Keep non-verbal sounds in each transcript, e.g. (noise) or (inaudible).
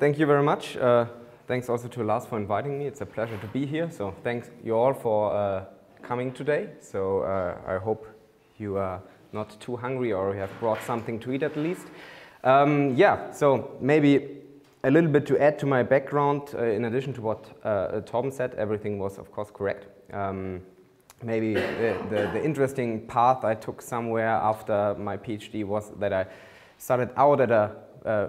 thank you very much. Uh, thanks also to Lars for inviting me. It's a pleasure to be here. So thanks you all for uh, coming today. So uh, I hope you are not too hungry or you have brought something to eat at least. Um, yeah, so maybe a little bit to add to my background, uh, in addition to what uh, Tom said, everything was of course correct. Um, maybe the, the, the, interesting path I took somewhere after my PhD was that I started out at a,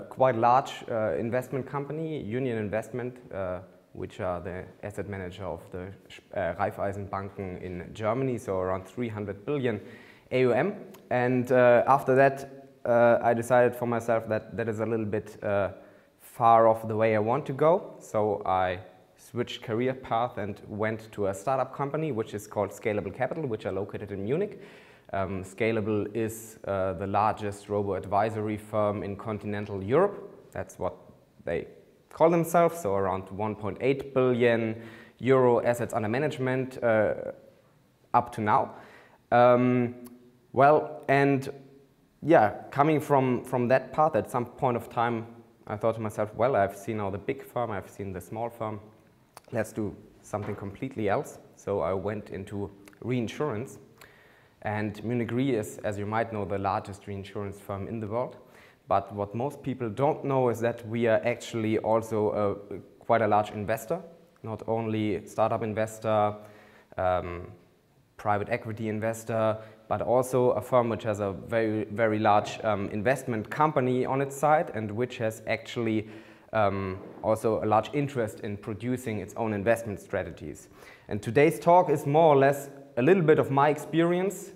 quite large uh, investment company, Union Investment, uh, which are the asset manager of the uh, Raiffeisenbanken in Germany, so around 300 billion AUM. And uh, after that, uh, I decided for myself that that is a little bit uh, far off the way I want to go. So I switched career path and went to a startup company which is called Scalable Capital, which are located in Munich. Um, Scalable is uh, the largest robo-advisory firm in continental Europe. That's what they call themselves, so around 1.8 billion euro assets under management uh, up to now. Um, well, and yeah, coming from, from that path, at some point of time, I thought to myself, well, I've seen now the big firm, I've seen the small firm, let's do something completely else. So I went into reinsurance. And Munich Re is, as you might know, the largest reinsurance firm in the world. But what most people don't know is that we are actually also a, quite a large investor, not only startup investor, um, private equity investor, but also a firm which has a very, very large um, investment company on its side and which has actually um, also a large interest in producing its own investment strategies. And today's talk is more or less a little bit of my experience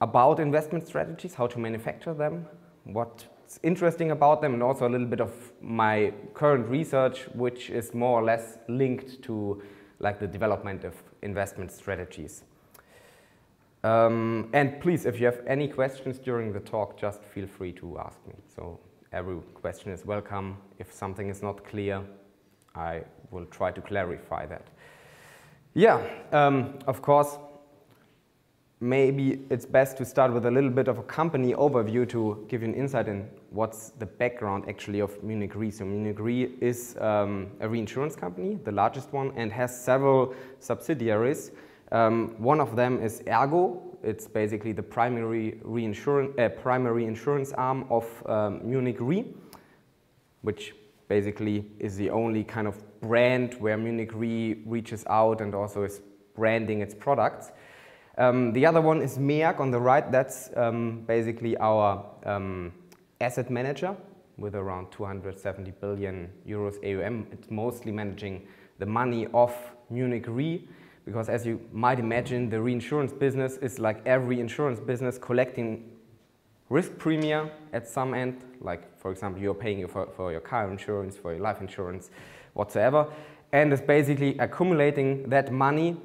about investment strategies, how to manufacture them, what's interesting about them, and also a little bit of my current research, which is more or less linked to like the development of investment strategies. Um, and please, if you have any questions during the talk, just feel free to ask me. So every question is welcome. If something is not clear, I will try to clarify that. Yeah, um, of course, maybe it's best to start with a little bit of a company overview to give you an insight in what's the background actually of Munich Re. So Munich Re is um, a reinsurance company, the largest one, and has several subsidiaries. Um, one of them is Ergo. It's basically the primary reinsurance, uh, primary insurance arm of um, Munich Re, which basically is the only kind of brand where Munich Re reaches out and also is branding its products. Um, the other one is MEAG on the right. That's um, basically our um, asset manager with around 270 billion euros AUM. It's mostly managing the money of Munich Re because as you might imagine, the reinsurance business is like every insurance business collecting risk premium at some end, like for example, you're paying for, for your car insurance, for your life insurance, whatsoever, and is basically accumulating that money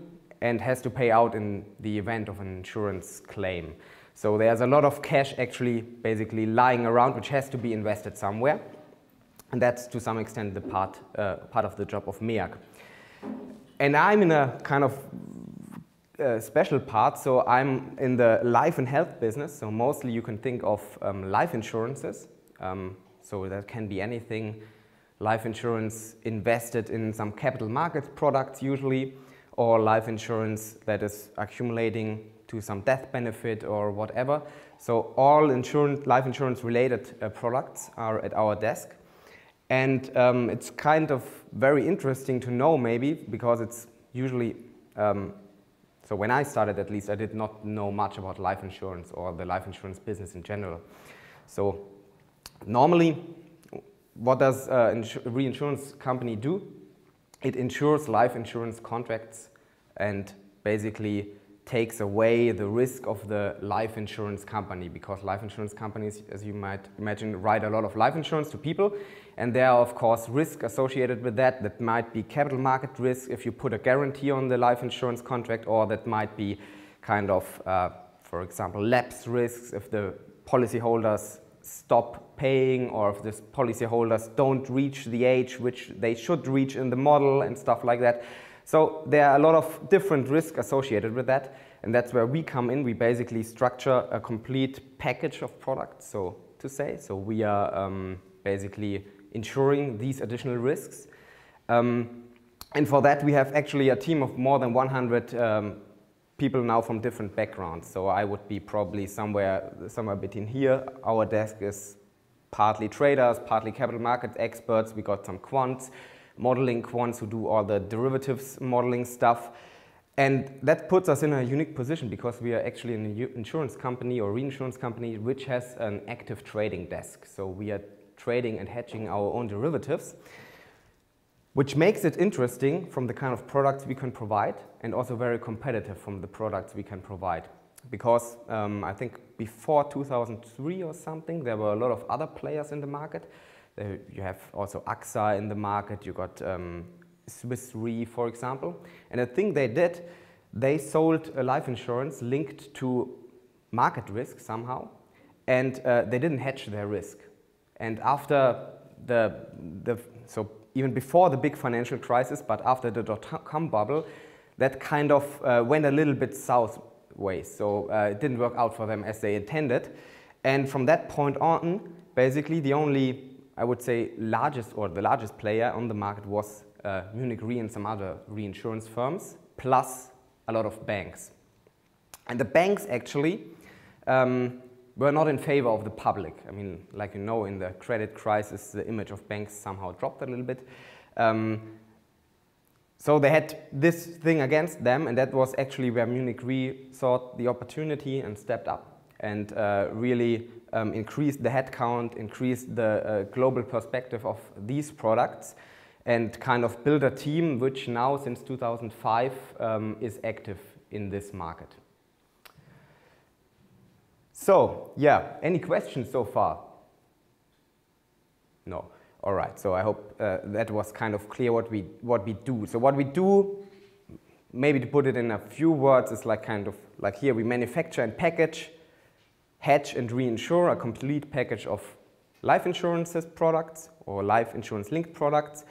and has to pay out in the event of an insurance claim. So there's a lot of cash actually basically lying around which has to be invested somewhere. And that's to some extent the part, uh, part of the job of MEAG. And I'm in a kind of uh, special part, so I'm in the life and health business, so mostly you can think of um, life insurances. Um, so that can be anything, life insurance invested in some capital markets products usually, or life insurance that is accumulating to some death benefit or whatever. So all insurance, life insurance related uh, products are at our desk. And um, it's kind of very interesting to know maybe because it's usually, um, so when I started at least, I did not know much about life insurance or the life insurance business in general. So normally, what does uh, a reinsurance company do? It insures life insurance contracts and basically takes away the risk of the life insurance company because life insurance companies, as you might imagine, write a lot of life insurance to people and there are of course risks associated with that that might be capital market risk if you put a guarantee on the life insurance contract or that might be kind of, uh, for example, lapse risks if the policyholders stop paying or if the policyholders don't reach the age which they should reach in the model and stuff like that. So there are a lot of different risks associated with that, and that's where we come in. We basically structure a complete package of products, so to say. So we are um, basically insuring these additional risks. Um, and for that, we have actually a team of more than 100 um, people now from different backgrounds. So I would be probably somewhere, somewhere between here. Our desk is partly traders, partly capital markets experts. We got some quants, modeling quants who do all the derivatives modeling stuff. And that puts us in a unique position because we are actually an insurance company or reinsurance company which has an active trading desk. So we are trading and hedging our own derivatives, which makes it interesting from the kind of products we can provide and also very competitive from the products we can provide. Because um, I think before 2003 or something, there were a lot of other players in the market. You have also AXA in the market, you got um, Swiss Re, for example. And the thing they did, they sold a life insurance linked to market risk somehow, and uh, they didn't hedge their risk. And after the, the, so even before the big financial crisis, but after the dot-com bubble, that kind of uh, went a little bit south ways. So uh, it didn't work out for them as they intended. And from that point on, basically the only, I would say, largest or the largest player on the market was uh, Munich Re and some other reinsurance firms, plus a lot of banks. And the banks actually um, were not in favor of the public. I mean, like you know, in the credit crisis, the image of banks somehow dropped a little bit. Um, so they had this thing against them, and that was actually where Munich Re saw the opportunity and stepped up and uh, really um, increased the headcount, increase the uh, global perspective of these products, and kind of build a team which now, since 2005, um, is active in this market. So, yeah, any questions so far? No. All right, so I hope uh, that was kind of clear what we, what we do. So what we do, maybe to put it in a few words, is like kind of like here we manufacture and package, hedge and reinsure a complete package of life insurances products or life insurance linked products,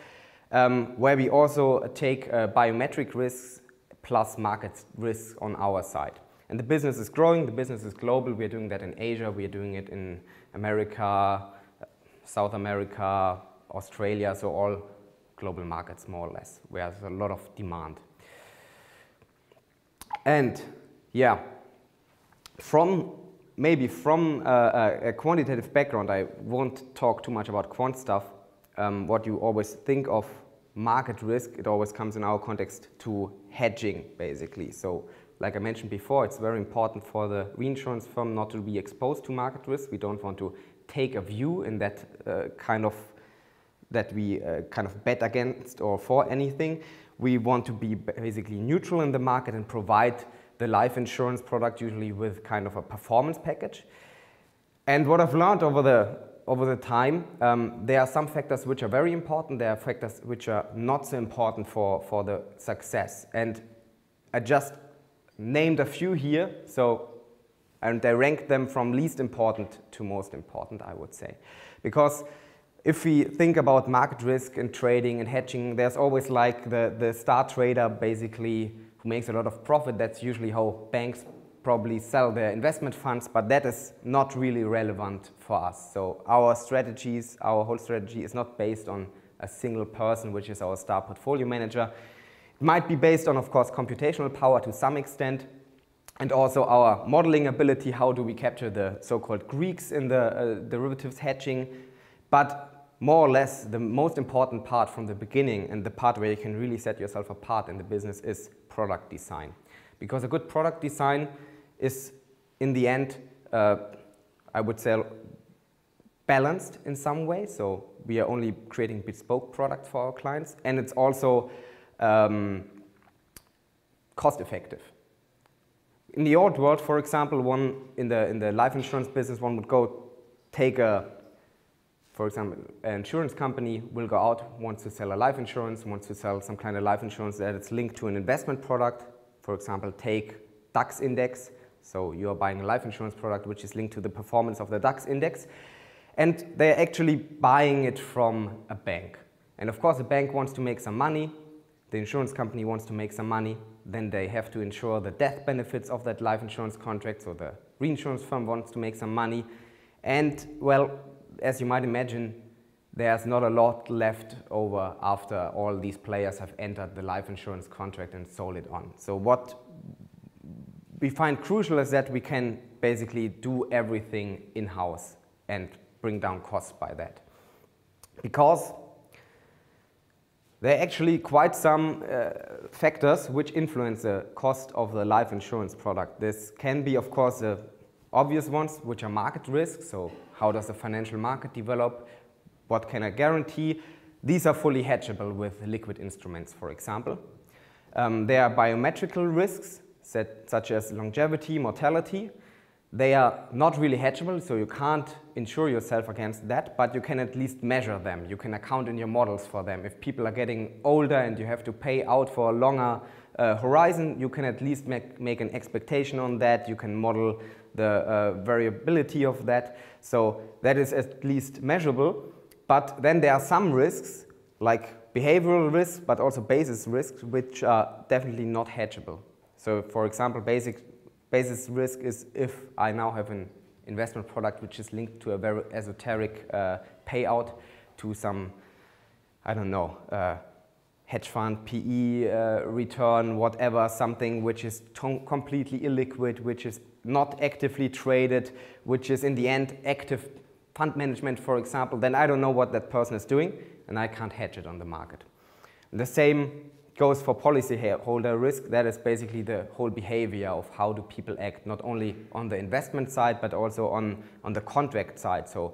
um, where we also take uh, biometric risks plus market risks on our side. And the business is growing, the business is global, we are doing that in Asia, we are doing it in America, South America, Australia, so all global markets more or less, where there's a lot of demand. And yeah, from maybe from a, a quantitative background, I won't talk too much about quant stuff. Um, what you always think of market risk, it always comes in our context to hedging, basically. So like I mentioned before, it's very important for the reinsurance firm not to be exposed to market risk. We don't want to take a view in that uh, kind of that we uh, kind of bet against or for anything. We want to be basically neutral in the market and provide the life insurance product usually with kind of a performance package. And what I've learned over the over the time, um, there are some factors which are very important. There are factors which are not so important for, for the success. And I just named a few here. So and I rank them from least important to most important, I would say. Because if we think about market risk and trading and hedging, there's always like the, the star trader basically makes a lot of profit. That's usually how banks probably sell their investment funds, but that is not really relevant for us. So our strategies, our whole strategy is not based on a single person, which is our star portfolio manager. It might be based on, of course, computational power to some extent, and also our modeling ability, how do we capture the so-called Greeks in the uh, derivatives hedging. But more or less, the most important part from the beginning and the part where you can really set yourself apart in the business is product design. Because a good product design is, in the end, uh, I would say, balanced in some way. So we are only creating bespoke products for our clients. And it's also um, cost effective in the old world, for example, one in the, in the life insurance business, one would go take a, for example, an insurance company will go out, wants to sell a life insurance, wants to sell some kind of life insurance that it's linked to an investment product. For example, take DAX index. So you are buying a life insurance product which is linked to the performance of the DAX index. And they're actually buying it from a bank. And of course, the bank wants to make some money. The insurance company wants to make some money then they have to insure the death benefits of that life insurance contract, so the reinsurance firm wants to make some money. And, well, as you might imagine, there's not a lot left over after all these players have entered the life insurance contract and sold it on. So what we find crucial is that we can basically do everything in-house and bring down costs by that. Because there are actually quite some uh, factors which influence the cost of the life insurance product. This can be, of course, the obvious ones, which are market risks. So how does the financial market develop? What can I guarantee? These are fully hedgeable with liquid instruments, for example. Um, there are biometrical risks, such as longevity, mortality. They are not really hedgeable, so you can't insure yourself against that, but you can at least measure them. You can account in your models for them. If people are getting older and you have to pay out for a longer uh, horizon, you can at least make, make an expectation on that. You can model the uh, variability of that. So that is at least measurable. But then there are some risks, like behavioral risks, but also basis risks, which are definitely not hedgeable. So for example, basic basis risk is if I now have an investment product which is linked to a very esoteric uh, payout to some, I don't know, uh, hedge fund, PE uh, return, whatever, something which is completely illiquid, which is not actively traded, which is in the end active fund management, for example, then I don't know what that person is doing and I can't hedge it on the market. the same goes for policyholder risk. That is basically the whole behavior of how do people act, not only on the investment side, but also on, on the contract side. So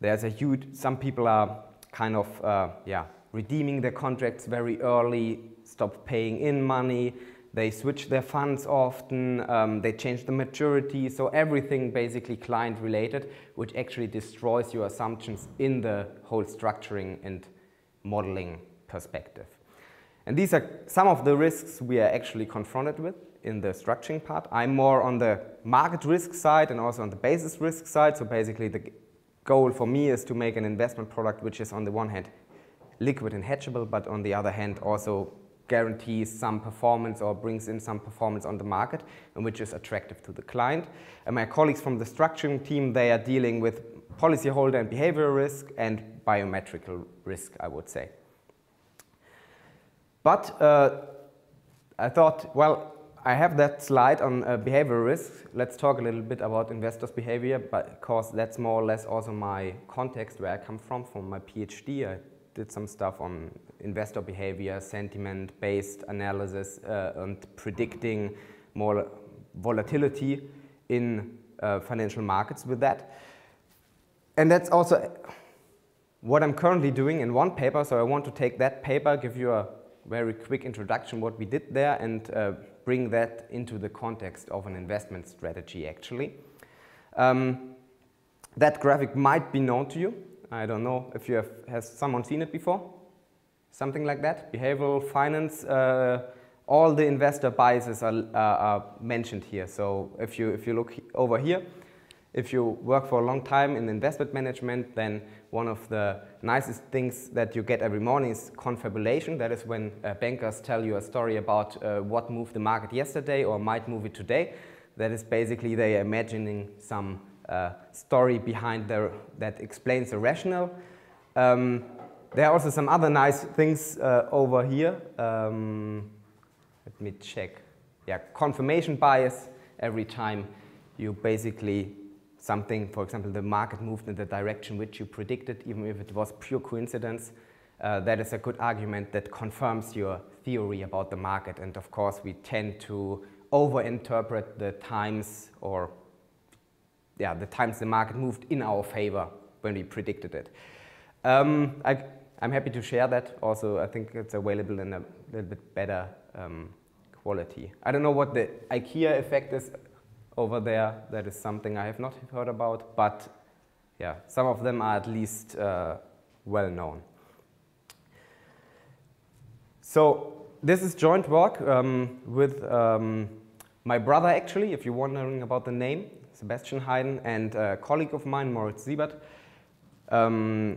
there's a huge, some people are kind of, uh, yeah, redeeming their contracts very early, stop paying in money, they switch their funds often, um, they change the maturity, so everything basically client related, which actually destroys your assumptions in the whole structuring and modeling perspective. And these are some of the risks we are actually confronted with in the structuring part. I'm more on the market risk side and also on the basis risk side. So basically the goal for me is to make an investment product which is on the one hand liquid and hedgeable, but on the other hand also guarantees some performance or brings in some performance on the market and which is attractive to the client. And my colleagues from the structuring team, they are dealing with policyholder and behavioral risk and biometrical risk, I would say. But uh, I thought, well, I have that slide on uh, behavioral risk. Let's talk a little bit about investors' behavior, because that's more or less also my context where I come from, from my PhD. I did some stuff on investor behavior, sentiment-based analysis, uh, and predicting more volatility in uh, financial markets with that. And that's also what I'm currently doing in one paper. So I want to take that paper, give you a very quick introduction what we did there and uh, bring that into the context of an investment strategy actually. Um, that graphic might be known to you. I don't know if you have, has someone seen it before? Something like that? Behavioral finance, uh, all the investor biases are, are mentioned here. So if you, if you look over here, if you work for a long time in investment management, then one of the nicest things that you get every morning is confabulation. That is when uh, bankers tell you a story about uh, what moved the market yesterday or might move it today. That is basically they are imagining some uh, story behind their, that explains the rationale. Um, there are also some other nice things uh, over here. Um, let me check. Yeah, confirmation bias. Every time you basically something, for example, the market moved in the direction which you predicted, even if it was pure coincidence, uh, that is a good argument that confirms your theory about the market. And of course, we tend to overinterpret the times or yeah, the times the market moved in our favor when we predicted it. Um, I, am happy to share that. Also, I think it's available in a little bit better um, quality. I don't know what the IKEA effect is over there. That is something I have not heard about, but yeah, some of them are at least uh, well known. So this is joint work um, with um, my brother actually, if you're wondering about the name, Sebastian Heiden, and a colleague of mine, Moritz Siebert. Um,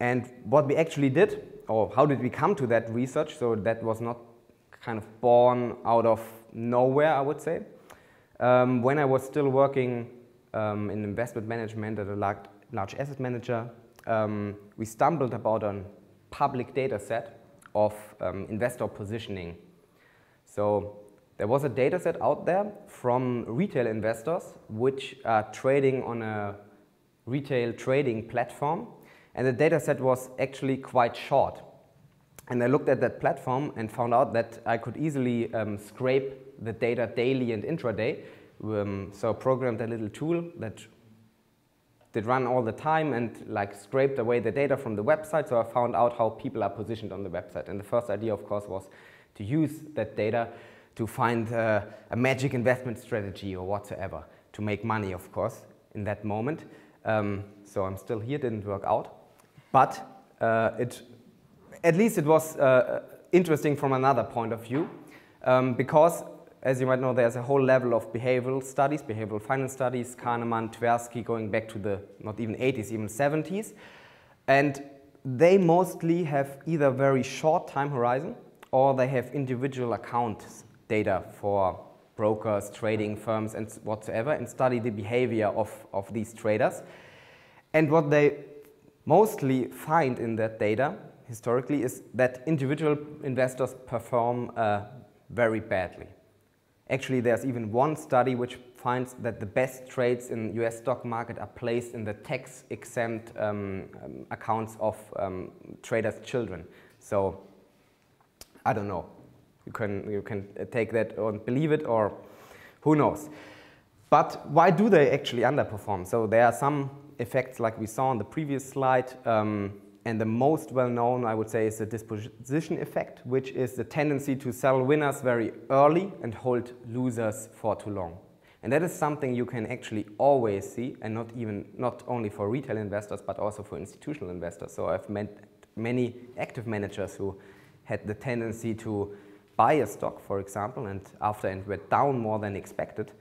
and what we actually did, or how did we come to that research, so that was not kind of born out of nowhere, I would say. Um, when I was still working um, in investment management at a large, large asset manager, um, we stumbled about a public data set of um, investor positioning. So there was a data set out there from retail investors which are trading on a retail trading platform and the data set was actually quite short. And I looked at that platform and found out that I could easily um, scrape the data daily and intraday. Um, so I programmed a little tool that did run all the time and like scraped away the data from the website. So I found out how people are positioned on the website. And the first idea, of course, was to use that data to find uh, a magic investment strategy or whatsoever to make money, of course, in that moment. Um, so I'm still here, didn't work out. But uh, it, at least it was uh, interesting from another point of view um, because as you might know, there's a whole level of behavioral studies, behavioral finance studies, Kahneman, Tversky, going back to the not even 80s, even 70s. And they mostly have either very short time horizon or they have individual account data for brokers, trading firms, and whatsoever, and study the behavior of, of these traders. And what they mostly find in that data historically is that individual investors perform uh, very badly. Actually, there's even one study which finds that the best trades in US stock market are placed in the tax-exempt um, um, accounts of um, traders' children. So, I don't know. You can, you can take that or believe it or who knows. But why do they actually underperform? So there are some effects like we saw on the previous slide. Um, and the most well-known, I would say, is the disposition effect, which is the tendency to sell winners very early and hold losers for too long. And that is something you can actually always see, and not even not only for retail investors, but also for institutional investors. So I've met many active managers who had the tendency to buy a stock, for example, and after it went down more than expected,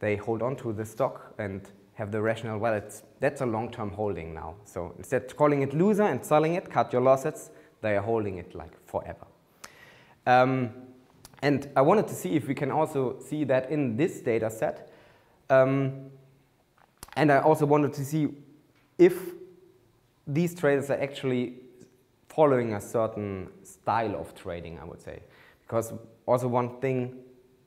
they hold on to the stock and have the rationale, well, it's, that's a long-term holding now. So instead of calling it loser and selling it, cut your losses, they are holding it like forever. Um, and I wanted to see if we can also see that in this data set. Um, and I also wanted to see if these traders are actually following a certain style of trading, I would say. Because also one thing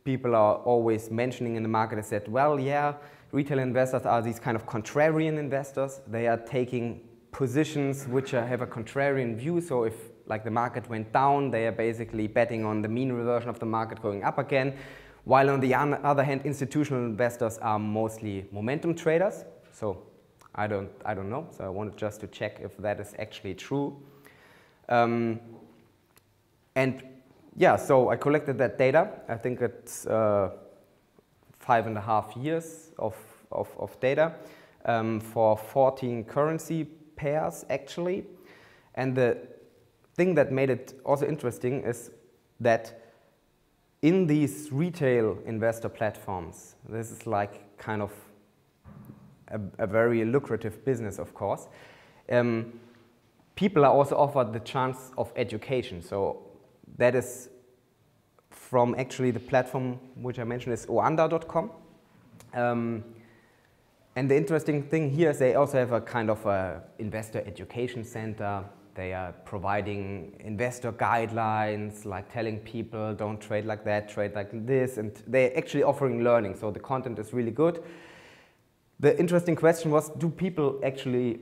people are always mentioning in the market is that, well, yeah, retail investors are these kind of contrarian investors. They are taking positions which have a contrarian view. So if like the market went down, they are basically betting on the mean reversion of the market going up again. While on the other hand, institutional investors are mostly momentum traders. So I don't, I don't know. So I wanted just to check if that is actually true. Um, and yeah, so I collected that data. I think it's uh, five and a half years of, of, of data um, for 14 currency pairs actually. And the thing that made it also interesting is that in these retail investor platforms, this is like kind of a, a very lucrative business, of course. Um, people are also offered the chance of education. So that is from actually the platform which I mentioned is oanda.com. Um, and the interesting thing here is they also have a kind of a investor education center. They are providing investor guidelines, like telling people don't trade like that, trade like this, and they're actually offering learning, so the content is really good. The interesting question was, do people actually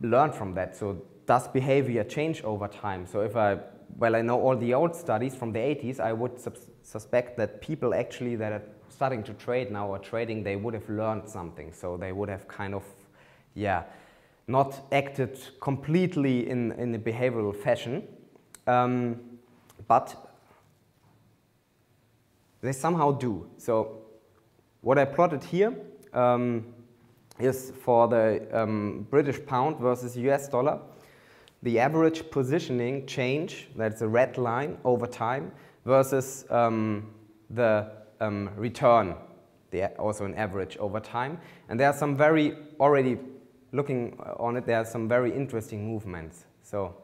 learn from that? So does behavior change over time? So if I well, I know all the old studies from the 80s, I would suspect that people actually that are starting to trade now or trading, they would have learned something. So they would have kind of, yeah, not acted completely in, in a behavioral fashion. Um, but they somehow do. So what I plotted here um, is for the um, British pound versus US dollar the average positioning change, that's a red line over time, versus um, the um, return, the, also an average over time. And there are some very, already looking on it, there are some very interesting movements. So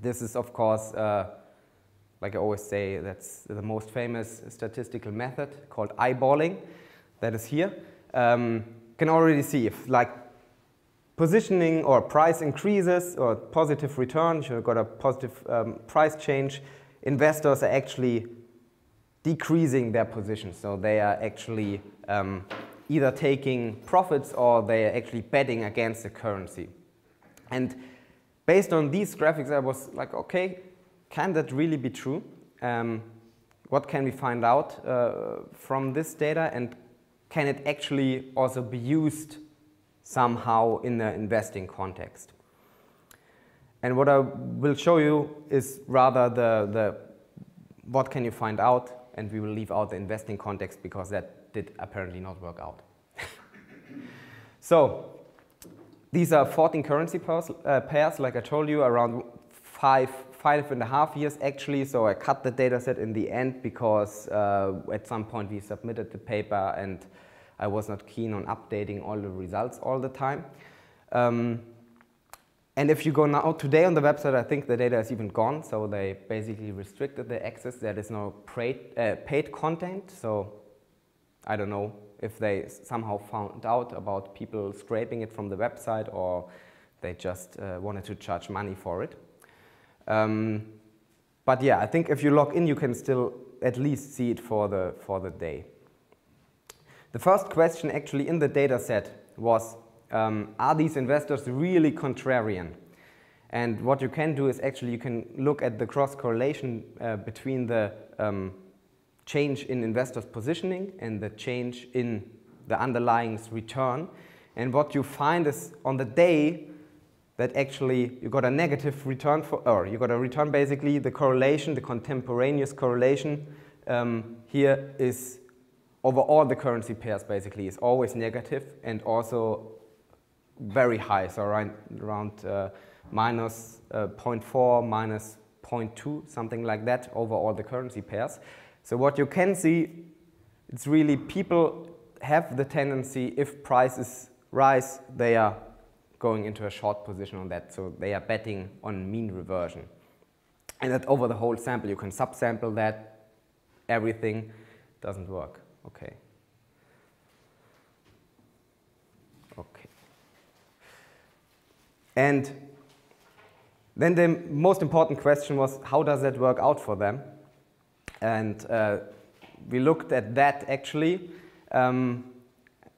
this is, of course, uh, like I always say, that's the most famous statistical method called eyeballing that is here. Um, can already see if like positioning or price increases or positive returns, you've got a positive um, price change, investors are actually decreasing their position. So they are actually um, either taking profits or they are actually betting against the currency. And based on these graphics, I was like, okay, can that really be true? Um, what can we find out uh, from this data and can it actually also be used somehow in the investing context? And what I will show you is rather the, the what can you find out and we will leave out the investing context because that did apparently not work out. (laughs) so these are 14 currency pairs, uh, pairs, like I told you, around five, five and a half years actually. So I cut the data set in the end because uh, at some point we submitted the paper and I was not keen on updating all the results all the time. Um, and if you go now today on the website, I think the data is even gone. So they basically restricted the access. There is no paid, uh, paid content. So I don't know if they somehow found out about people scraping it from the website or they just uh, wanted to charge money for it. Um, but yeah, I think if you log in, you can still at least see it for the, for the day. The first question actually in the data set was um, are these investors really contrarian? And what you can do is actually you can look at the cross correlation uh, between the um, change in investors' positioning and the change in the underlying return. And what you find is on the day that actually you got a negative return for, or you got a return basically, the correlation, the contemporaneous correlation um, here is over all the currency pairs basically is always negative and also very high, so around, around uh, minus, uh, 0.4, minus 0.2, something like that over all the currency pairs. So what you can see, it's really people have the tendency, if prices rise, they are going into a short position on that. So they are betting on mean reversion. And that over the whole sample, you can subsample that, everything doesn't work. Okay. Okay. And then the most important question was, how does that work out for them? And uh, we looked at that actually. Um,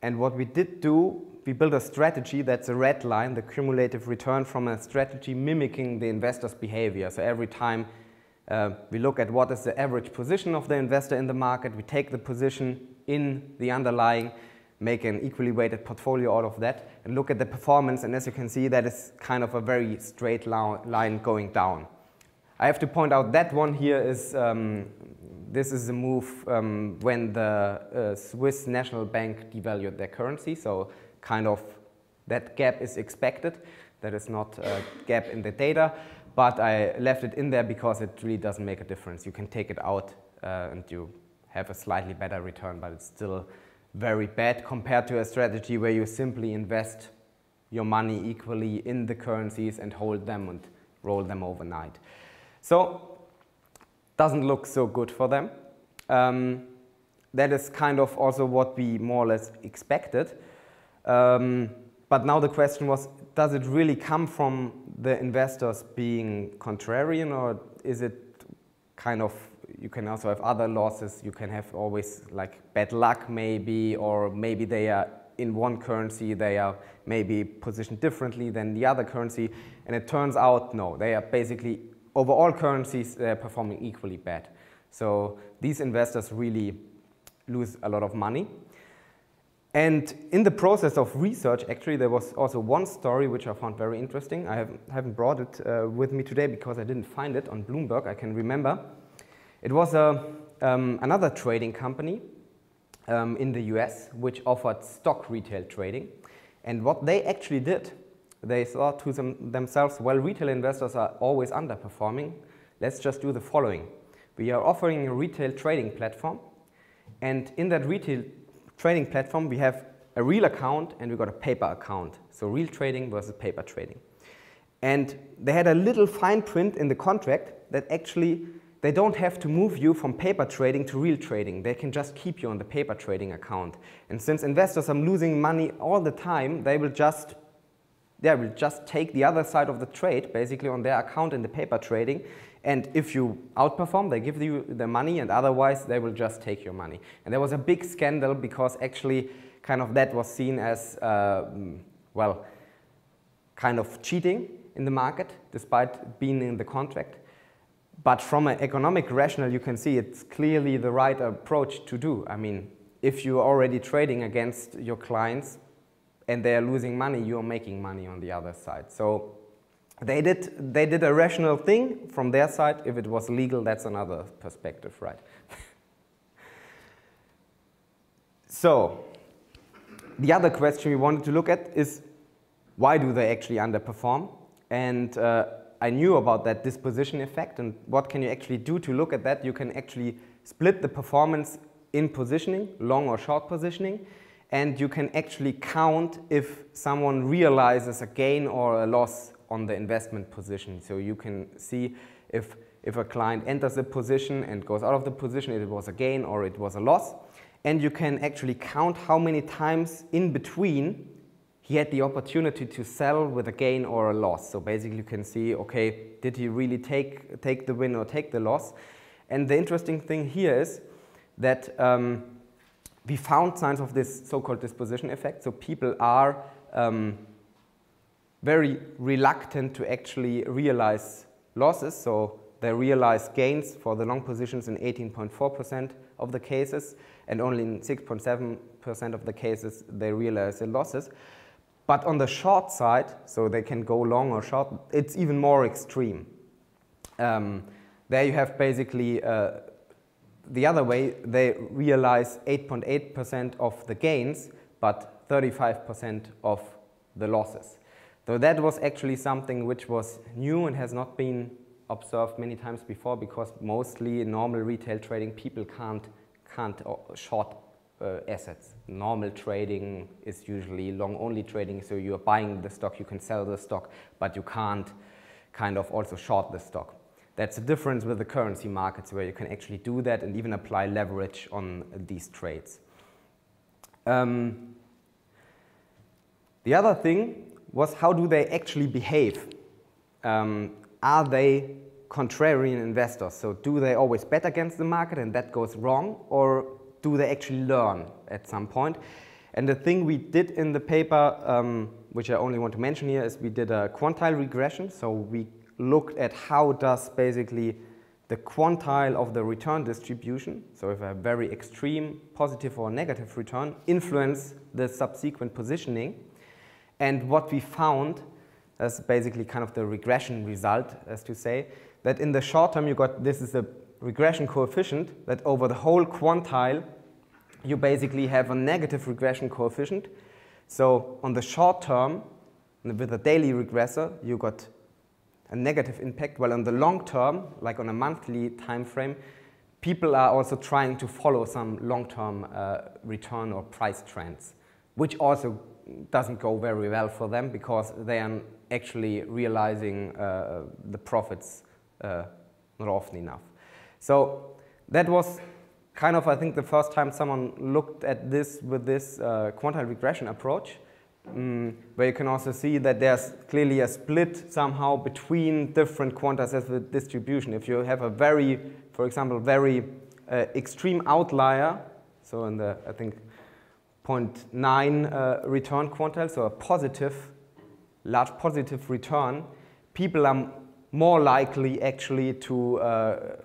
and what we did do, we built a strategy that's a red line, the cumulative return from a strategy mimicking the investor's behavior. So every time uh, we look at what is the average position of the investor in the market, we take the position in the underlying, make an equally weighted portfolio out of that and look at the performance. And as you can see, that is kind of a very straight line going down. I have to point out that one here is, um, this is a move um, when the uh, Swiss National Bank devalued their currency. So kind of that gap is expected. That is not a gap in the data, but I left it in there because it really doesn't make a difference. You can take it out uh, and you have a slightly better return, but it's still very bad compared to a strategy where you simply invest your money equally in the currencies and hold them and roll them overnight. So doesn't look so good for them. Um, that is kind of also what we more or less expected. Um, but now the question was, does it really come from the investors being contrarian or is it kind of you can also have other losses. You can have always like bad luck maybe, or maybe they are in one currency, they are maybe positioned differently than the other currency. And it turns out, no, they are basically, over all currencies, they're performing equally bad. So these investors really lose a lot of money. And in the process of research, actually, there was also one story which I found very interesting. I haven't, brought it uh, with me today because I didn't find it on Bloomberg, I can remember. It was a, um, another trading company um, in the US which offered stock retail trading. And what they actually did, they thought to them, themselves, well, retail investors are always underperforming. Let's just do the following. We are offering a retail trading platform. And in that retail trading platform, we have a real account and we got a paper account. So real trading versus paper trading. And they had a little fine print in the contract that actually they don't have to move you from paper trading to real trading. They can just keep you on the paper trading account. And since investors are losing money all the time, they will just they will just take the other side of the trade, basically on their account in the paper trading. And if you outperform, they give you the money, and otherwise, they will just take your money. And there was a big scandal because actually, kind of that was seen as, uh, well, kind of cheating in the market, despite being in the contract. But from an economic rationale, you can see it's clearly the right approach to do. I mean, if you're already trading against your clients, and they are losing money, you're making money on the other side. So they did, they did a rational thing from their side. If it was legal, that's another perspective, right? (laughs) so the other question we wanted to look at is why do they actually underperform? And uh, I knew about that disposition effect and what can you actually do to look at that? You can actually split the performance in positioning, long or short positioning, and you can actually count if someone realizes a gain or a loss on the investment position. So you can see if, if a client enters a position and goes out of the position, it was a gain or it was a loss. And you can actually count how many times in between he had the opportunity to sell with a gain or a loss. So basically you can see, okay, did he really take, take the win or take the loss? And the interesting thing here is that um, we found signs of this so-called disposition effect. So people are um, very reluctant to actually realize losses. So they realize gains for the long positions in 18.4% of the cases, and only in 6.7% of the cases they realize the losses. But on the short side, so they can go long or short, it's even more extreme. Um, there you have basically uh, the other way, they realize 8.8% of the gains, but 35% of the losses. So that was actually something which was new and has not been observed many times before because mostly normal retail trading, people can't, can't uh, short uh, assets. Normal trading is usually long-only trading, so you're buying the stock, you can sell the stock, but you can't kind of also short the stock. That's the difference with the currency markets where you can actually do that and even apply leverage on these trades. Um, the other thing was how do they actually behave? Um, are they contrarian investors? So do they always bet against the market and that goes wrong? Or do they actually learn at some point? And the thing we did in the paper, um, which I only want to mention here, is we did a quantile regression. So we looked at how does basically the quantile of the return distribution, so if a very extreme positive or negative return, influence the subsequent positioning. And what we found, that's basically kind of the regression result, as to say, that in the short term you got, this is a regression coefficient, that over the whole quantile you basically have a negative regression coefficient. So on the short term, with a daily regressor, you got a negative impact, while on the long term, like on a monthly time frame, people are also trying to follow some long-term uh, return or price trends, which also doesn't go very well for them because they are actually realizing uh, the profits uh, not often enough. So that was kind of, I think, the first time someone looked at this with this uh, quantile regression approach. Mm, where you can also see that there's clearly a split somehow between different quantities with distribution. If you have a very, for example, very uh, extreme outlier, so in the, I think, 0.9 uh, return quantile, so a positive, large positive return, people are more likely actually to uh,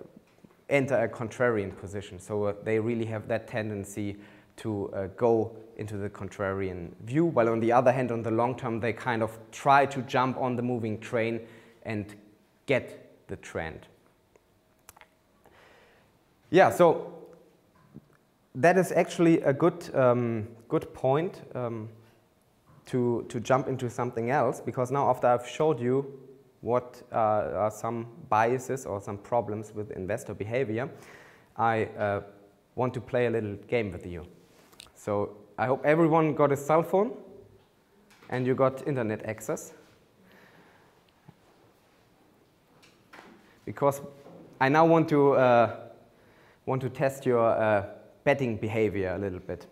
enter a contrarian position. So uh, they really have that tendency to uh, go into the contrarian view, while on the other hand, on the long term, they kind of try to jump on the moving train and get the trend. Yeah, so that is actually a good, um, good point um, to, to jump into something else, because now after I've showed you what uh, are some biases or some problems with investor behavior, I uh, want to play a little game with you. So I hope everyone got a cell phone and you got internet access. Because I now want to, uh, want to test your uh, betting behavior a little bit.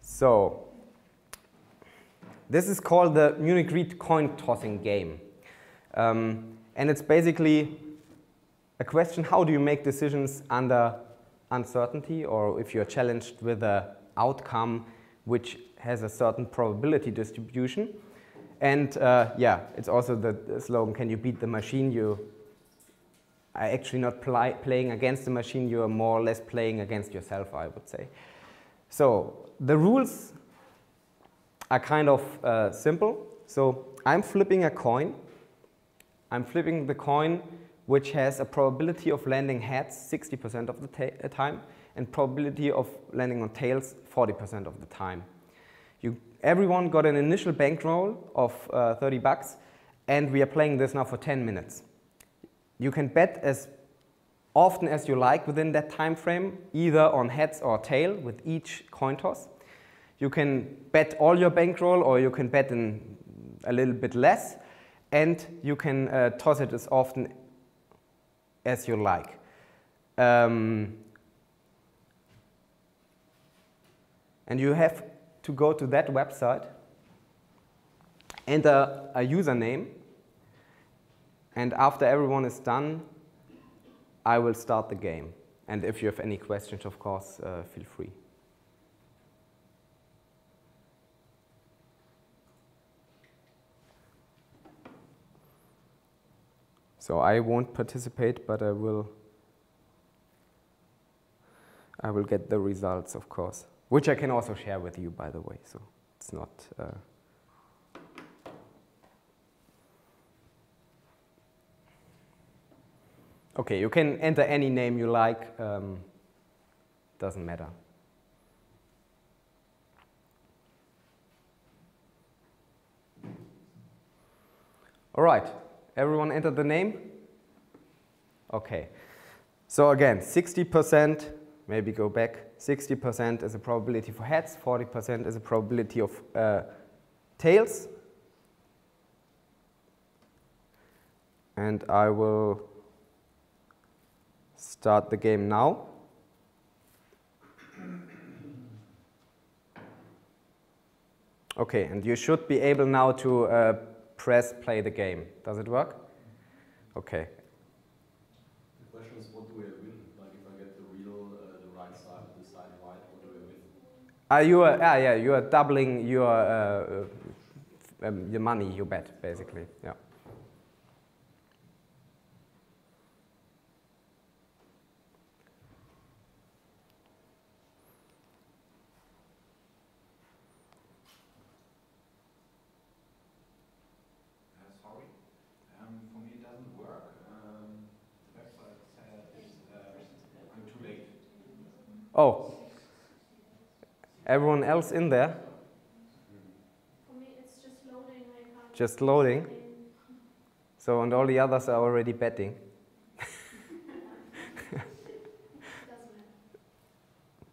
So This is called the Munich Re coin tossing game. Um, and it's basically a question, how do you make decisions under uncertainty or if you're challenged with an outcome which has a certain probability distribution. And uh, yeah, it's also the, the, slogan, can you beat the machine? You are actually not pl playing against the machine, you are more or less playing against yourself, I would say. So the rules are kind of uh, simple. So I'm flipping a coin. I'm flipping the coin which has a probability of landing heads 60% of the uh, time and probability of landing on tails 40% of the time. You, everyone got an initial bankroll of uh, 30 bucks and we are playing this now for 10 minutes. You can bet as often as you like within that time frame, either on heads or tail with each coin toss. You can bet all your bankroll or you can bet in a little bit less and you can uh, toss it as often as you like. Um, and you have to go to that website, enter a username, and after everyone is done, I will start the game. And if you have any questions, of course, uh, feel free. So I won't participate, but I will, I will get the results, of course, which I can also share with you, by the way. So it's not. Uh, Okay, you can enter any name you like, um, doesn't matter. All right, Everyone entered the name? Okay. So again, 60%, maybe go back, 60% is a probability for heads, 40% is a probability of uh, tails. And I will start the game now. Okay, and you should be able now to uh, press play the game. Does it work? Okay. The question is, what do I win? Like if I get the real, uh, the right side, the side right, what do I win? Uh, you are, ah, yeah, you are doubling your, uh, um, your money you bet, basically, yeah. Oh, everyone else in there? just loading. Just loading? So, and all the others are already betting? (laughs)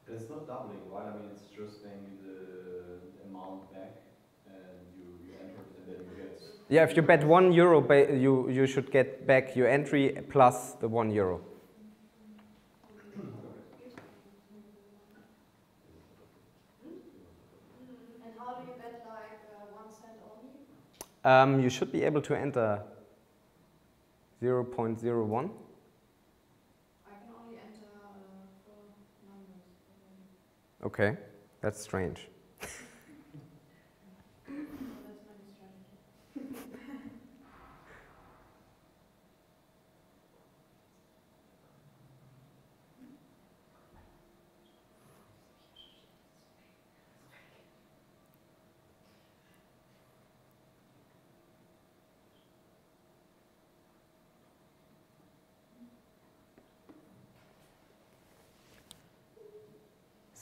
it's not doubling, right? I mean, it's just paying the amount back and you, you enter it and then you get... Yeah, if you bet one euro, you, you should get back your entry plus the one euro. Um, you should be able to enter 0 0.01. I can only enter uh, four numbers. Okay, that's strange.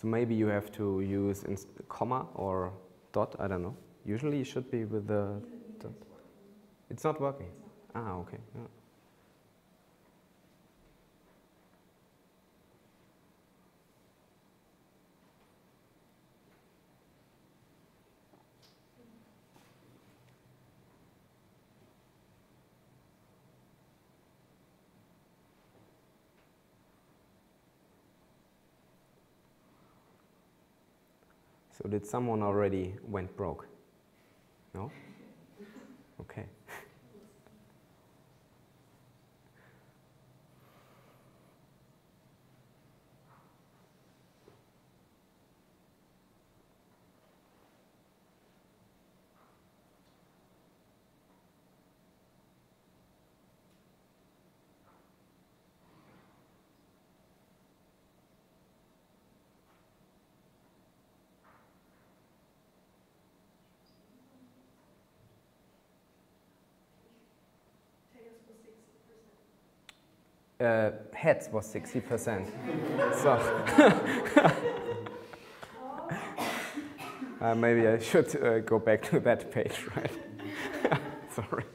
So maybe you have to use comma or dot, I don't know. Usually it should be with the dot. It's not working? Ah, okay. Yeah. Did someone already went broke? No? Okay. Uh, heads was 60%. so (laughs) uh, maybe I should uh, go back to that page, (laughs) right? Sorry.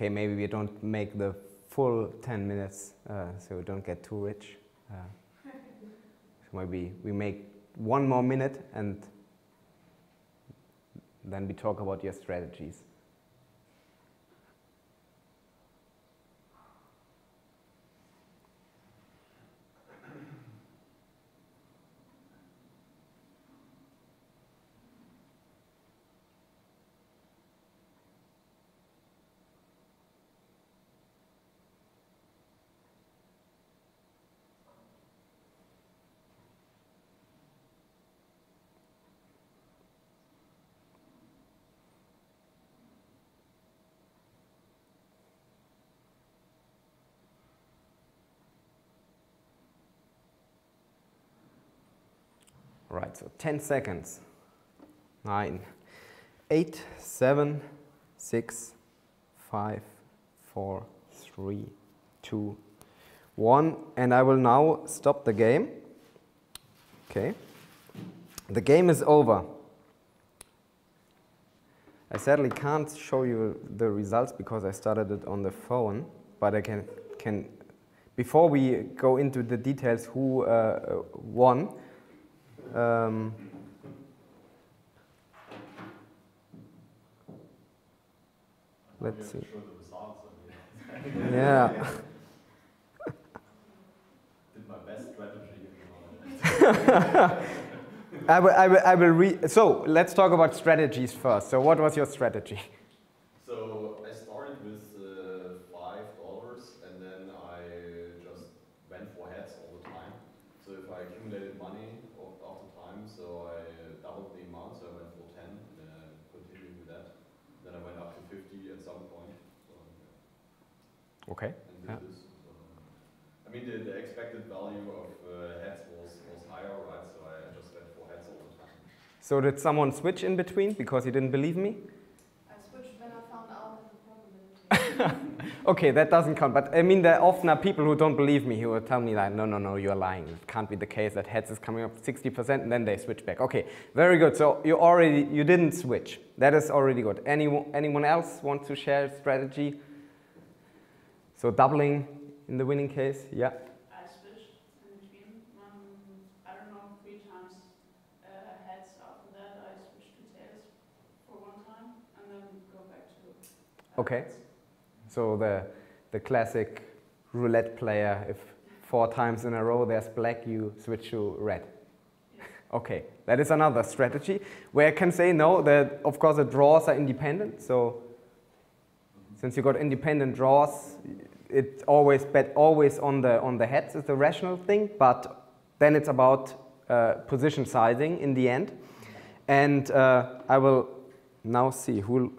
Okay, maybe we don't make the full 10 minutes uh, so we don't get too rich. Uh, so maybe we make one more minute and then we talk about your strategies. Right, so 10 seconds. Nine, eight, seven, six, five, four, three, two, one. And I will now stop the game. Okay. The game is over. I sadly can't show you the results because I started it on the phone, but I can, can before we go into the details who uh, won, um, let's see. Show the results. I mean, Yeah. did my best strategy. I will, I will, I will re- so let's talk about strategies first. So what was your strategy? So I started with uh, five dollars, and then I just went for heads all the time. So if I accumulated money of- after time, so I doubled the amount. So I went for ten, and then I continued with that. Then I went up to fifty at some point. So, yeah, Okay. and Yeah. this. So, I mean, the, the expected value of uh, heads was, was higher, right? So I, I just went for heads all the time. So did someone switch in between because he didn't believe me? I switched when I found out that the probability. (laughs) Okay, that doesn't count. But I mean, there often are people who don't believe me who will tell me like, no, no, no, you're lying. It can't be the case that heads is coming up 60% and then they switch back. Okay, very good. So you already you didn't switch. That is already good. Anyone anyone else want to share a strategy? So doubling in the winning case, yeah. I switched in between one, I don't know, three times uh, heads. After that, I switched to tails for one time and then go back to. uh, Okay. heads. So the the classic roulette player, if four times in a row there's black, you switch to red. Okay, that is another strategy where I can say no, that of course the draws are independent. So since you got independent draws, it always bet always on the on the heads is the rational thing, but then it's about uh, position sizing in the end. And uh, I will now see who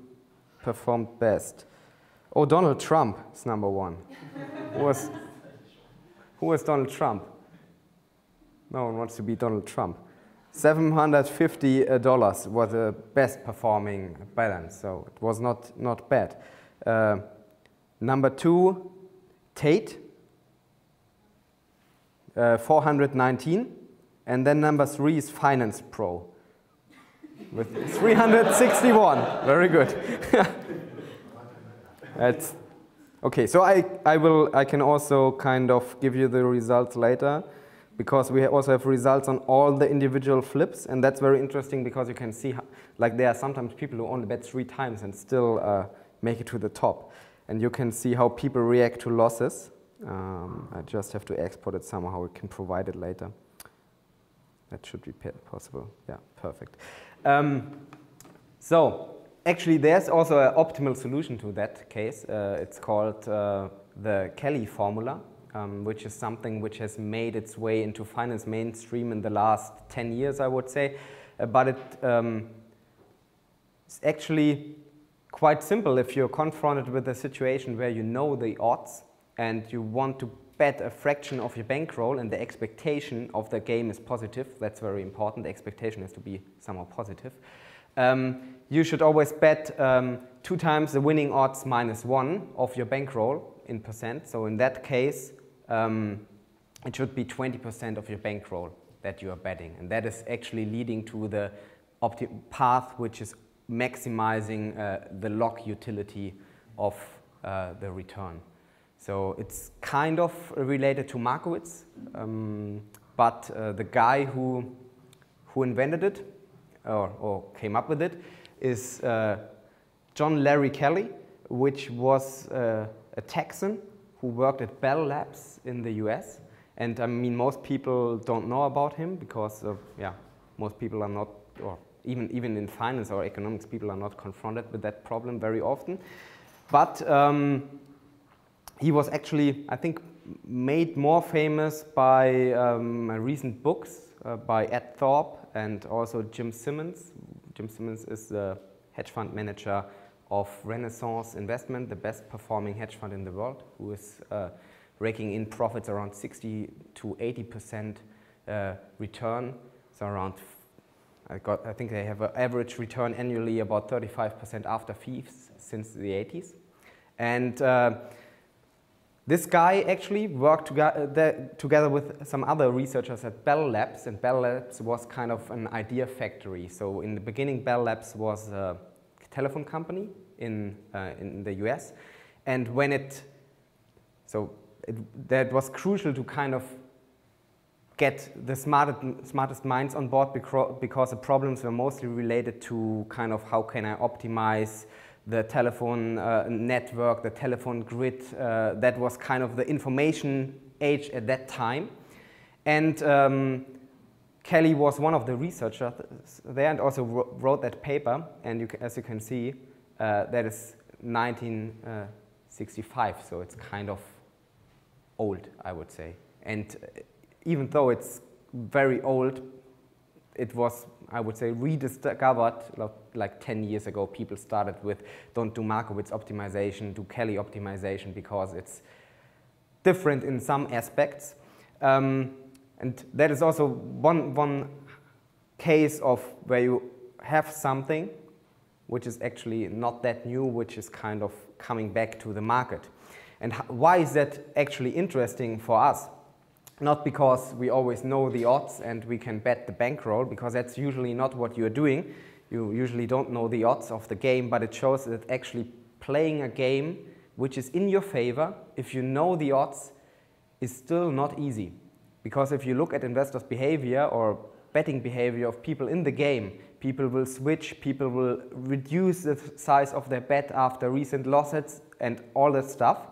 performed best. Oh, Donald Trump is number one. (laughs) who was who was Donald Trump? No one wants to be Donald Trump. $750 was the best performing balance, so it was not, not bad. Uh, number two, Tate, uh, 419. And then number three is Finance Pro with 361. Very good. (laughs) That's okay. So I, I will I can also kind of give you the results later because we also have results on all the individual flips and that's very interesting because you can see how, like there are sometimes people who only bet three times and still uh, make it to the top and you can see how people react to losses. Um, I just have to export it somehow. We can provide it later. That should be possible. Yeah, perfect. Um, so actually, there's also an optimal solution to that case. Uh, it's called uh, the Kelly formula, um, which is something which has made its way into finance mainstream in the last 10 years, I would say. Uh, but it, um, actually quite simple if you're confronted with a situation where you know the odds and you want to bet a fraction of your bankroll and the expectation of the game is positive, that's very important, the expectation has to be somehow positive, um, you should always bet um, two times the winning odds minus one of your bankroll in percent. So in that case, um, it should be 20% of your bankroll that you are betting. And that is actually leading to the path which is maximizing uh, the log utility of uh, the return. So it's kind of related to Markowitz, um, but uh, the guy who, who invented it or, or came up with it is uh, John Larry Kelly, which was uh, a Texan who worked at Bell Labs in the US. And I mean, most people don't know about him because, yeah, most people are not, or even, even in finance or economics, people are not confronted with that problem very often. But um, he was actually, I think, made more famous by um, recent books uh, by Ed Thorp and also Jim Simons. Jim Simons is the hedge fund manager of Renaissance Investment, the best performing hedge fund in the world, who is uh, raking in profits around 60 to 80 percent uh, return. So around, I, got, I think they have an average return annually about 35 percent after fees since the 80s. And uh, this guy actually worked together with some other researchers at Bell Labs, and Bell Labs was kind of an idea factory. So in the beginning, Bell Labs was a telephone company in, uh, in the US, and when it, so it, that was crucial to kind of get the smartest, smartest minds on board because the problems were mostly related to kind of how can I optimize the telephone uh, network, the telephone grid. Uh, that was kind of the information age at that time. And um, Kelly was one of the researchers there and also wrote that paper. And you as you can see, uh, that is 1965, so it's kind of old, I would say. And even though it's very old, it was, I would say, rediscovered like 10 years ago. People started with don't do Markowitz optimization, do Kelly optimization because it's different in some aspects. Um, and that is also one, one case of where you have something which is actually not that new, which is kind of coming back to the market. And why is that actually interesting for us? Not because we always know the odds and we can bet the bankroll, because that's usually not what you're doing. You usually don't know the odds of the game, but it shows that actually playing a game which is in your favor, if you know the odds, is still not easy. Because if you look at investors' behavior or betting behavior of people in the game, people will switch, people will reduce the size of their bet after recent losses and all that stuff.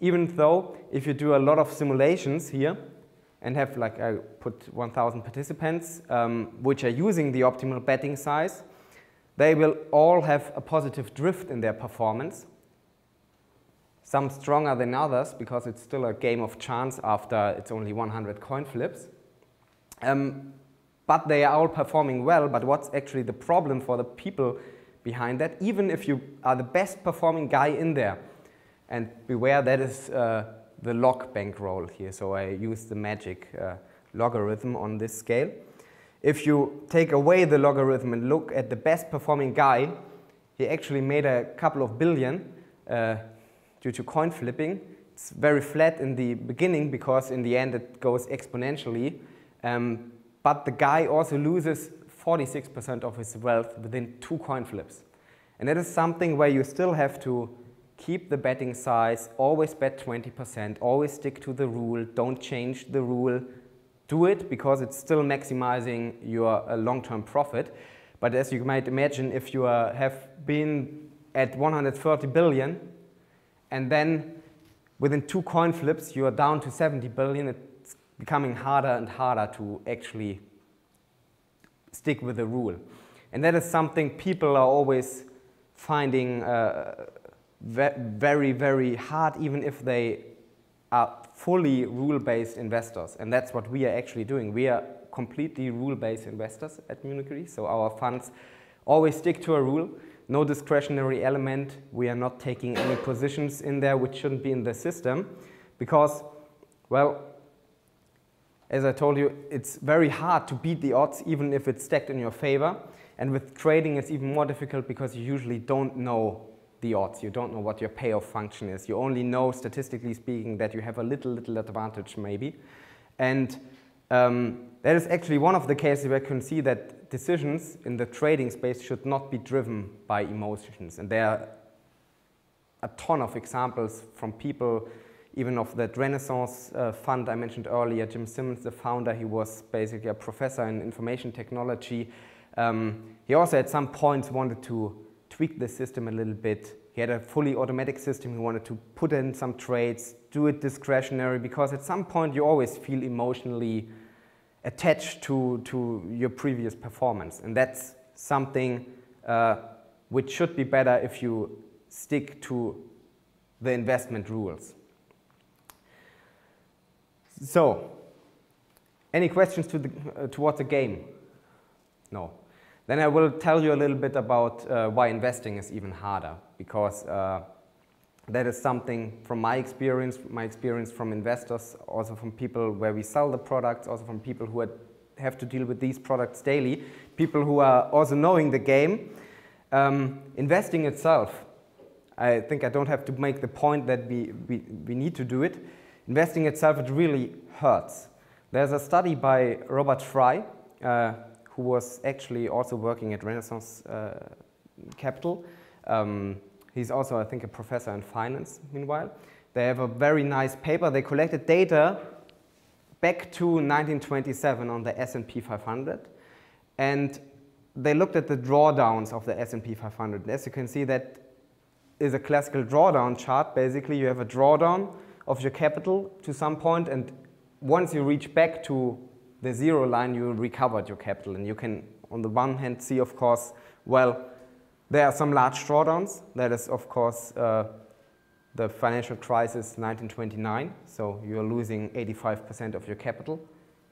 Even though if you do a lot of simulations here, and have like I put 1,000 participants um, which are using the optimal betting size, they will all have a positive drift in their performance. Some stronger than others because it's still a game of chance after it's only 100 coin flips. Um, but they are all performing well, but what's actually the problem for the people behind that, even if you are the best performing guy in there, and beware that is uh, the log bankroll here. So I use the magic uh, logarithm on this scale. If you take away the logarithm and look at the best performing guy, he actually made a couple of billion uh, due to coin flipping. it's very flat in the beginning because in the end it goes exponentially. Um, but the guy also loses 46% of his wealth within two coin flips. And that is something where you still have to keep the betting size, always bet 20%, always stick to the rule, don't change the rule. Do it because it's still maximizing your uh, long-term profit. But as you might imagine, if you uh, have been at 130 billion and then within two coin flips you are down to 70 billion, it's becoming harder and harder to actually stick with the rule. And that is something people are always finding uh, very, very hard, even if they are fully rule-based investors. And that's what we are actually doing. We are completely rule-based investors at Munich Re. So our funds always stick to a rule, no discretionary element. We are not taking any positions in there which shouldn't be in the system because, well, as I told you, it's very hard to beat the odds even if it's stacked in your favor. And with trading, it's even more difficult because you usually don't know the odds. You don't know what your payoff function is. You only know, statistically speaking, that you have a little, little advantage maybe. And um, that is actually one of the cases where you can see that decisions in the trading space should not be driven by emotions. And there are a ton of examples from people, even of that Renaissance uh, fund I mentioned earlier, Jim Simons, the founder, he was basically a professor in information technology. Um, he also at some points wanted to tweak the system a little bit. He had a fully automatic system. He wanted to put in some trades, do it discretionary, because at some point you always feel emotionally attached to, to your previous performance. And that's something uh, which should be better if you stick to the investment rules. So, any questions to the, uh, towards the game? No. Then I will tell you a little bit about uh, why investing is even harder, because uh, that is something from my experience, my experience from investors, also from people where we sell the products, also from people who have to deal with these products daily, people who are also knowing the game. Um, investing itself, I think I don't have to make the point that we, we, we need to do it. Investing itself, it really hurts. There's a study by Robert Frey, uh, who was actually also working at Renaissance uh, Capital. Um, he's also, I think, a professor in finance, meanwhile. They have a very nice paper. They collected data back to 1927 on the S&P 500. And they looked at the drawdowns of the S&P 500. As you can see, that is a classical drawdown chart. Basically, you have a drawdown of your capital to some point, and once you reach back to the zero line, you recovered your capital. And you can, on the one hand, see, of course, well, there are some large drawdowns. That is, of course, uh, the financial crisis 1929. So you're losing 85% of your capital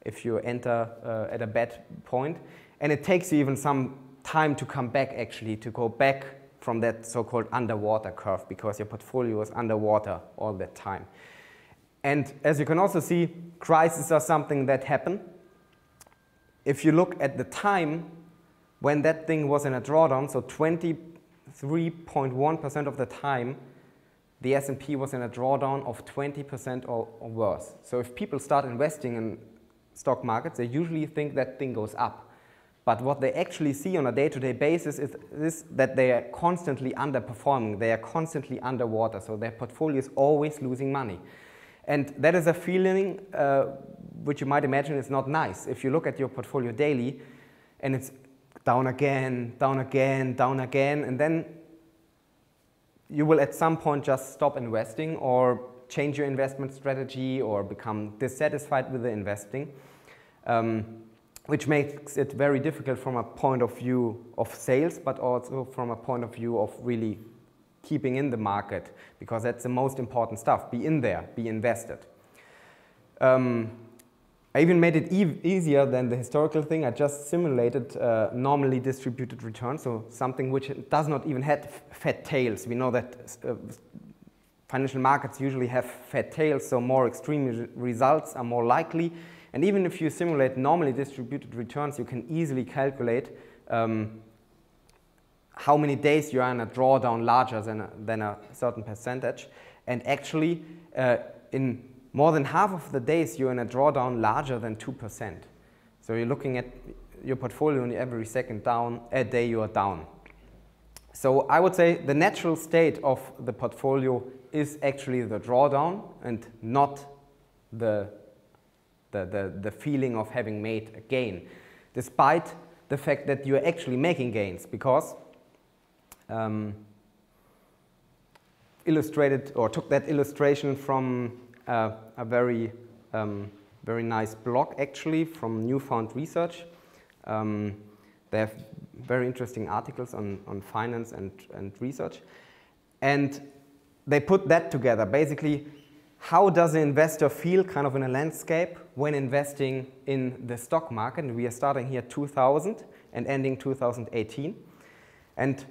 if you enter uh, at a bad point. And it takes you even some time to come back, actually, to go back from that so-called underwater curve because your portfolio was underwater all that time. And as you can also see, crises are something that happen if you look at the time when that thing was in a drawdown, so 23.1% of the time, the S&P was in a drawdown of 20% or, or, worse. So if people start investing in stock markets, they usually think that thing goes up. But what they actually see on a day-to-day -day basis is, is, that they are constantly underperforming. They are constantly underwater, so their portfolio is always losing money. And that is a feeling uh, which you might imagine is not nice. If you look at your portfolio daily and it's down again, down again, down again, and then you will at some point just stop investing or change your investment strategy or become dissatisfied with the investing, um, which makes it very difficult from a point of view of sales, but also from a point of view of really keeping in the market, because that's the most important stuff. Be in there, be invested. Um, I even made it e easier than the historical thing. I just simulated uh, normally distributed returns, so something which does not even have fat tails. We know that uh, financial markets usually have fat tails, so more extreme results are more likely. And even if you simulate normally distributed returns, you can easily calculate um, how many days you are in a drawdown larger than a, than a certain percentage. And actually, uh, in more than half of the days, you're in a drawdown larger than 2%. So you're looking at your portfolio and every second down, a day you are down. So I would say the natural state of the portfolio is actually the drawdown and not the, the, the, the feeling of having made a gain, despite the fact that you're actually making gains because um, illustrated or took that illustration from uh, a very, um, very nice blog actually from Newfound Research. Um, they have very interesting articles on, on finance and, and research. And they put that together. Basically, how does an investor feel kind of in a landscape when investing in the stock market? And we are starting here 2000 and ending 2018. And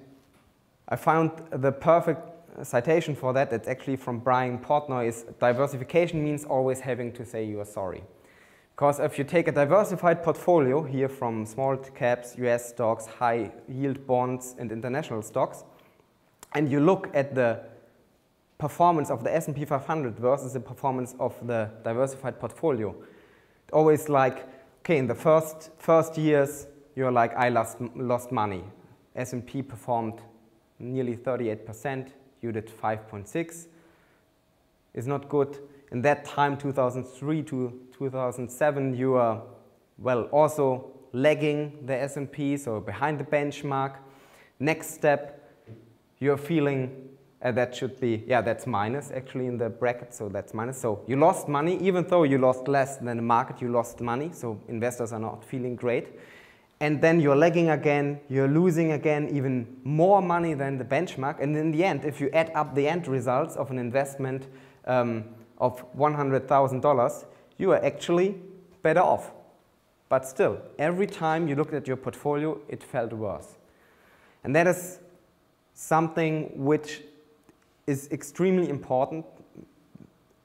I found the perfect citation for that. It's actually from Brian Portnoy is diversification means always having to say you are sorry. Because if you take a diversified portfolio here from small caps, US stocks, high yield bonds, and international stocks, and you look at the performance of the S&P 500 versus the performance of the diversified portfolio, it's always like, okay, in the first, first years, you're like, I lost, lost money. S&P performed nearly 38%, you did 5.6, is not good. In that time, 2003 to 2007, you are, well, also lagging the S&P, so behind the benchmark. Next step, you're feeling uh, that should be, yeah, that's minus actually in the bracket, so that's minus. So you lost money, even though you lost less than the market, you lost money, so investors are not feeling great and then you're lagging again, you're losing again even more money than the benchmark. And in the end, if you add up the end results of an investment um, of $100,000, you are actually better off. But still, every time you looked at your portfolio, it felt worse. And that is something which is extremely important.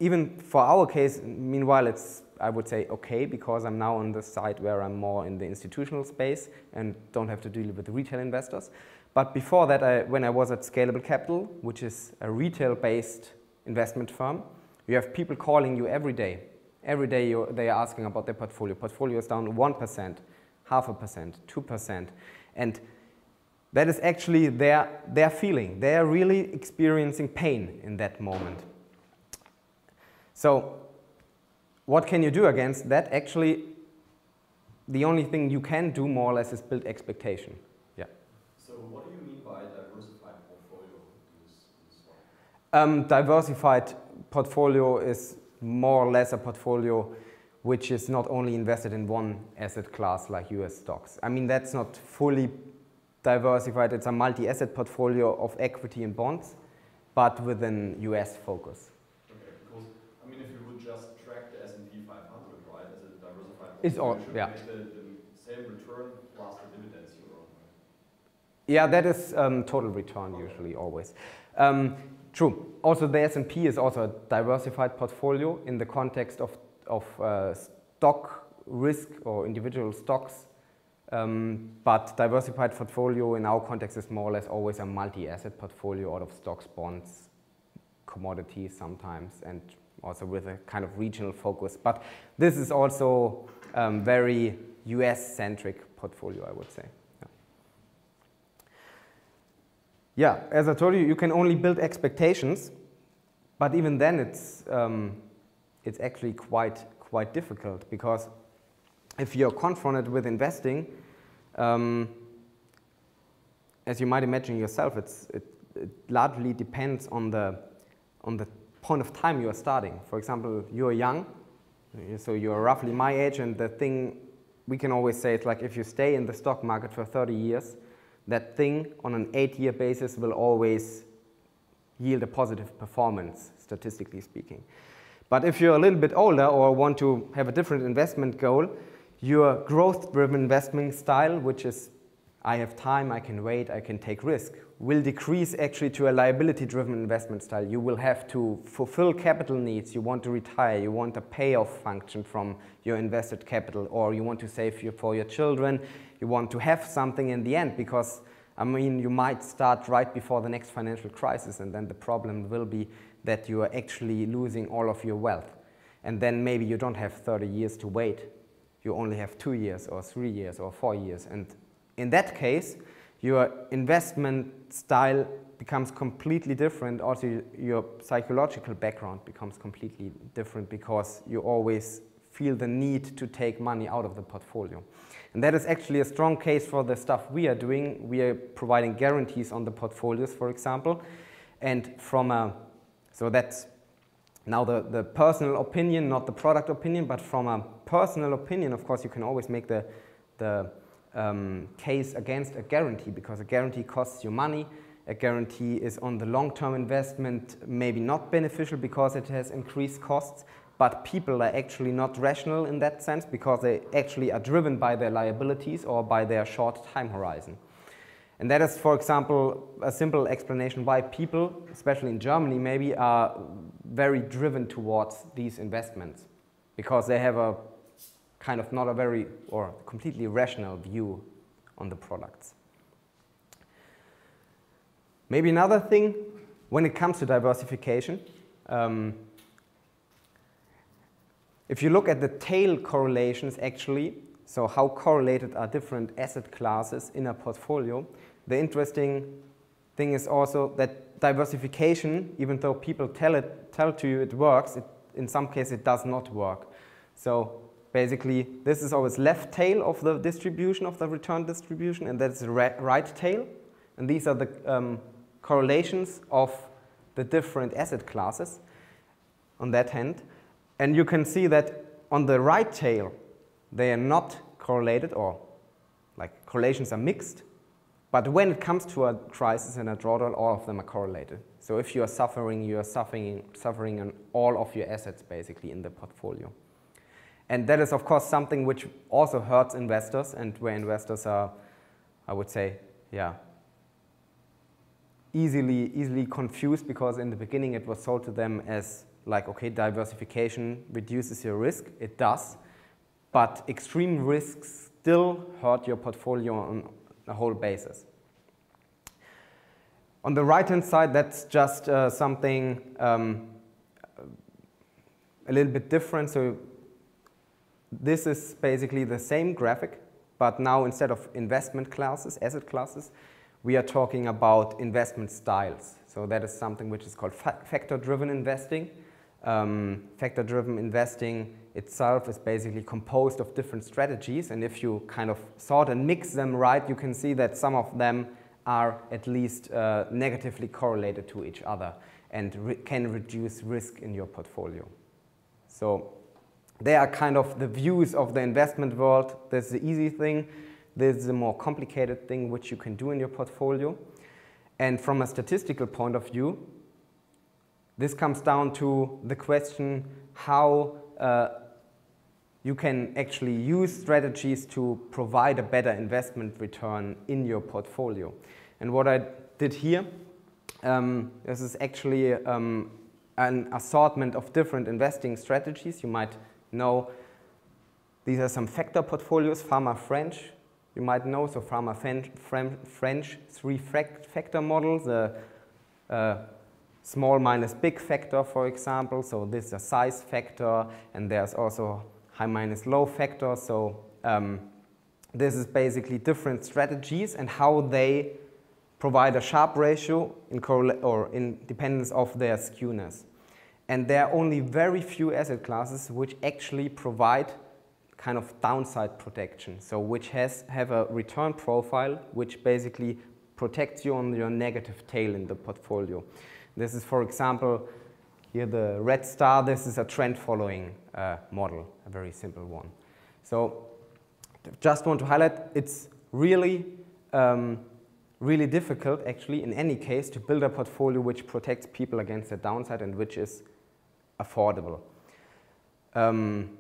Even for our case, meanwhile, it's I would say okay because I'm now on the side where I'm more in the institutional space and don't have to deal with retail investors. But before that, I, when I was at Scalable Capital, which is a retail-based investment firm, you have people calling you every day. Every day they are asking about their portfolio. Portfolio is down 1%, half a percent, 2%. And that is actually their, their feeling. They are really experiencing pain in that moment. So what can you do against that? Actually, the only thing you can do more or less is build expectation. Yeah. So what do you mean by diversified portfolio in this, this um, diversified portfolio is more or less a portfolio which is not only invested in one asset class like US stocks. I mean, that's not fully diversified. It's a multi-asset portfolio of equity and bonds, but with an US focus. It's all, yeah. The, the same return plus the dividends you earn. Yeah, that is um, total return usually, always. Um, true. Also, the S&P is also a diversified portfolio in the context of, of uh, stock risk or individual stocks. Um, but diversified portfolio in our context is more or less always a multi-asset portfolio out of stocks, bonds, commodities sometimes, and also with a kind of regional focus. But this is also um, very US-centric portfolio, I would say. Yeah. yeah. as I told you, you can only build expectations, but even then it's, um, it's actually quite, quite difficult because if you're confronted with investing, um, as you might imagine yourself, it's, it, it largely depends on the, on the point of time you are starting. For example, you're young, so you're roughly my age, and the thing we can always say it's like if you stay in the stock market for 30 years, that thing on an eight-year basis will always yield a positive performance, statistically speaking. But if you're a little bit older or want to have a different investment goal, your growth-driven investment style, which is I have time, I can wait, I can take risk, will decrease actually to a liability-driven investment style. You will have to fulfill capital needs. You want to retire. You want a payoff function from your invested capital, or you want to save for your children. You want to have something in the end because I mean, you might start right before the next financial crisis, and then the problem will be that you are actually losing all of your wealth. And then maybe you don't have 30 years to wait. You only have two years, or three years, or four years. And in that case, your investment style becomes completely different. Also, your psychological background becomes completely different because you always feel the need to take money out of the portfolio. And that is actually a strong case for the stuff we are doing. We are providing guarantees on the portfolios, for example. And from a, so that's now the, the personal opinion, not the product opinion, but from a personal opinion, of course, you can always make the, the um, case against a guarantee because a guarantee costs you money. A guarantee is on the long-term investment maybe not beneficial because it has increased costs, but people are actually not rational in that sense because they actually are driven by their liabilities or by their short time horizon. And that is, for example, a simple explanation why people, especially in Germany maybe, are very driven towards these investments because they have a kind of not a very or completely rational view on the products. Maybe another thing when it comes to diversification, um, if you look at the tail correlations actually, so how correlated are different asset classes in a portfolio, the interesting thing is also that diversification, even though people tell, it, tell to you it works, it, in some cases it does not work. So basically, this is always left tail of the distribution, of the return distribution, and that's right tail. And these are the um, correlations of the different asset classes on that hand. And you can see that on the right tail, they are not correlated or like correlations are mixed. But when it comes to a crisis and a drawdown, all of them are correlated. So if you are suffering, you are suffering, suffering on all of your assets basically in the portfolio. And that is, of course, something which also hurts investors and where investors are, I would say, yeah, easily, easily confused because in the beginning it was sold to them as like, okay, diversification reduces your risk. It does. But extreme risks still hurt your portfolio on a whole basis. On the right-hand side, that's just uh, something um, a little bit different. So this is basically the same graphic, but now instead of investment classes, asset classes, we are talking about investment styles. So that is something which is called fa factor-driven investing. Um, factor-driven investing itself is basically composed of different strategies, and if you kind of sort and mix them right, you can see that some of them are at least uh, negatively correlated to each other and re can reduce risk in your portfolio. So they are kind of the views of the investment world. There's the easy thing. There's the more complicated thing which you can do in your portfolio. And from a statistical point of view, this comes down to the question how uh, you can actually use strategies to provide a better investment return in your portfolio. And what I did here, um, this is actually um, an assortment of different investing strategies. You might know these are some factor portfolios, Fama French, you might know, so Fama French, three factor model, the uh, small minus big factor, for example. So this is a size factor, and there's also high minus low factor. So um, this is basically different strategies and how they provide a Sharpe ratio in or in dependence of their skewness. And there are only very few asset classes which actually provide kind of downside protection. So which has have a return profile which basically protects you on your negative tail in the portfolio. This is, for example, here the red star, this is a trend following uh, model, a very simple one. So just want to highlight, it's really, um, really difficult actually in any case to build a portfolio which protects people against the downside and which is affordable. Um,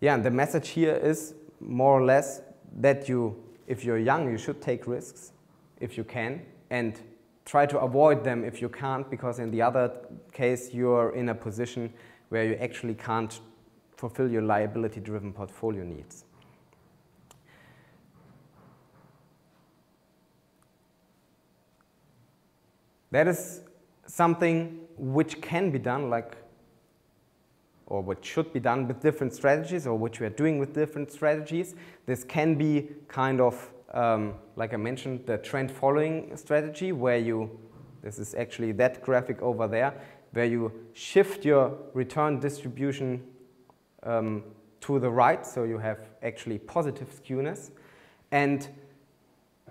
yeah, and the message here is more or less that you, if you're young, you should take risks if you can and try to avoid them if you can't because in the other case you're in a position where you actually can't fulfill your liability-driven portfolio needs. That is something which can be done like or what should be done with different strategies or which we are doing with different strategies. This can be kind of, um, like I mentioned, the trend following strategy where you, this is actually that graphic over there, where you shift your return distribution um, to the right, so you have actually positive skewness. And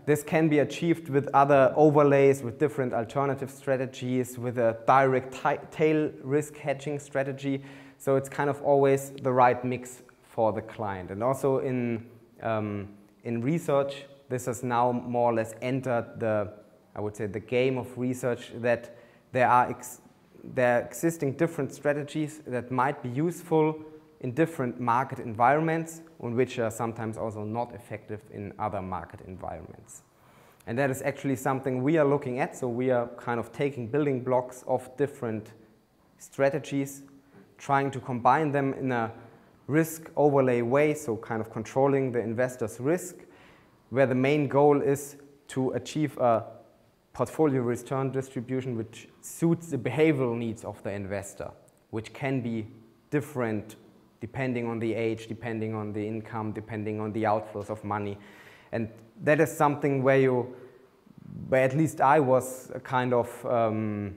this can be achieved with other overlays, with different alternative strategies, with a direct tail risk hedging strategy. So it's kind of always the right mix for the client. And also in, um, in research, this has now more or less entered the, I would say, the game of research that there are, there are existing different strategies that might be useful in different market environments and which are sometimes also not effective in other market environments. And that is actually something we are looking at. So we are kind of taking building blocks of different strategies trying to combine them in a risk overlay way, so kind of controlling the investor's risk, where the main goal is to achieve a portfolio return distribution which suits the behavioral needs of the investor, which can be different depending on the age, depending on the income, depending on the outflows of money. And that is something where you, where at least I was kind of um,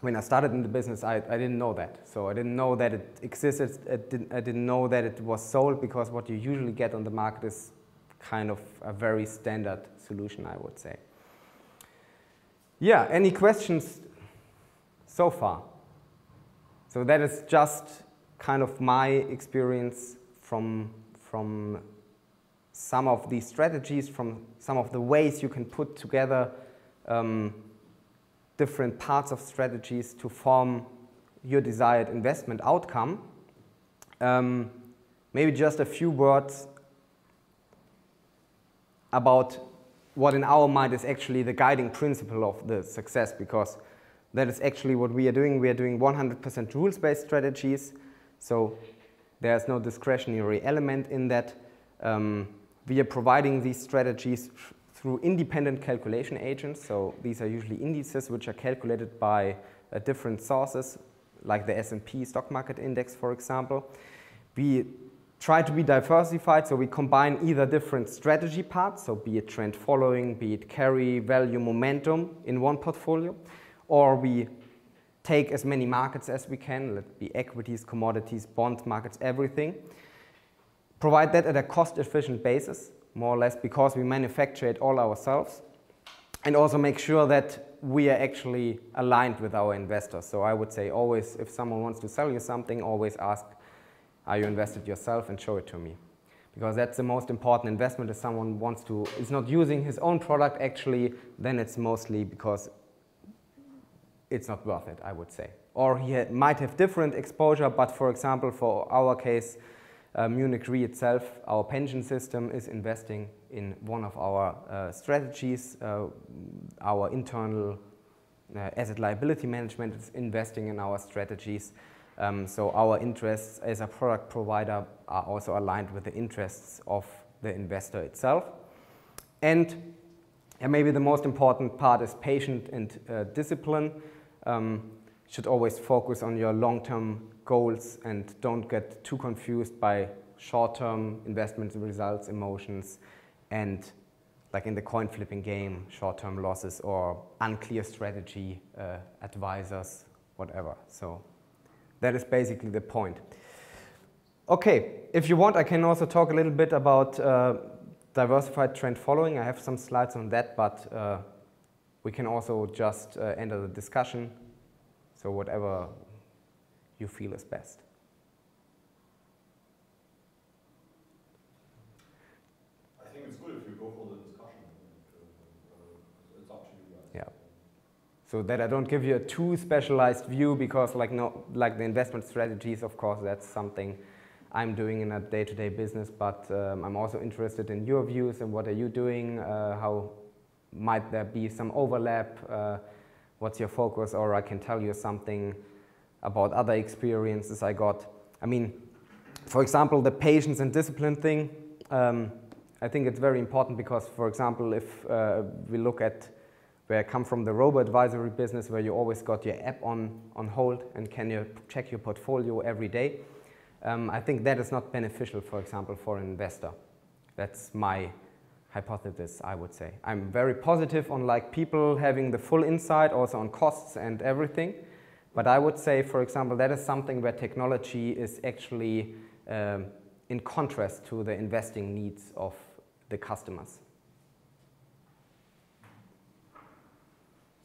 when I started in the business, I, I didn't know that. So I didn't know that it existed. I didn't, I didn't know that it was sold because what you usually get on the market is kind of a very standard solution, I would say. Yeah, any questions so far? So that is just kind of my experience from, from some of these strategies, from some of the ways you can put together um, different parts of strategies to form your desired investment outcome. Um, maybe just a few words about what in our mind is actually the guiding principle of the success because that is actually what we are doing. We are doing 100% rules-based strategies, so there's no discretionary element in that. Um, we are providing these strategies through independent calculation agents. So these are usually indices which are calculated by uh, different sources, like the S&P stock market index, for example. We try to be diversified, so we combine either different strategy parts, so be it trend following, be it carry, value, momentum in one portfolio, or we take as many markets as we can, let it be equities, commodities, bond markets, everything. Provide that at a cost-efficient basis, more or less because we manufacture it all ourselves and also make sure that we are actually aligned with our investors. So I would say always, if someone wants to sell you something, always ask, are you invested yourself and show it to me. Because that's the most important investment if someone wants to, is not using his own product actually, then it's mostly because it's not worth it, I would say. Or he might have different exposure, but for example, for our case, uh, Munich Re itself, our pension system is investing in one of our uh, strategies. Uh, our internal uh, asset liability management is investing in our strategies. Um, so our interests as a product provider are also aligned with the interests of the investor itself. And maybe the most important part is patient and uh, discipline. Um, should always focus on your long-term goals and don't get too confused by short-term investment results, emotions, and like in the coin flipping game, short-term losses or unclear strategy, uh, advisors, whatever. So that is basically the point. Okay, if you want, I can also talk a little bit about uh, diversified trend following. I have some slides on that, but uh, we can also just uh, enter the discussion. So whatever you feel is best. I think it's good if you go for the discussion. Uh, it's up to you guys. Yeah. So that I don't give you a too specialized view because like no, like the investment strategies, of course, that's something I'm doing in a day-to-day -day business, but um, I'm also interested in your views and what are you doing, uh, how might there be some overlap, uh, what's your focus, or I can tell you something about other experiences I got. I mean, for example, the patience and discipline thing, um, I think it's very important because, for example, if uh, we look at where I come from the robo advisory business where you always got your app on, on hold and can you check your portfolio every day. Um, I think that is not beneficial, for example, for an investor. That's my hypothesis, I would say. I'm very positive on like people having the full insight also on costs and everything. But I would say, for example, that is something where technology is actually um, in contrast to the investing needs of the customers.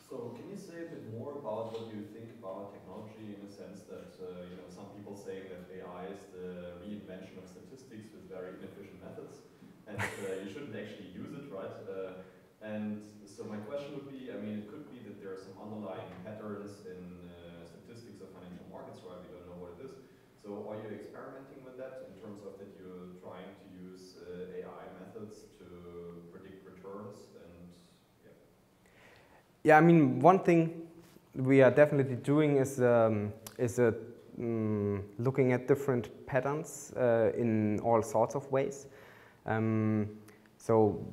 So can you say a bit more about what you think about technology in the sense that, uh, you know, some people say that AI is the reinvention of statistics with very inefficient methods and uh, you shouldn't actually use it, right? Uh, and so my question would be, I mean, it could be that there are some underlying patterns in uh, statistics of financial markets, right? We don't know what it is. So are you experimenting with that in terms of that you're trying to use AI methods to predict returns and yeah, Yeah, I mean, one thing we are definitely doing is, um, is uh, mm, looking at different patterns uh, in all sorts of ways. Um, so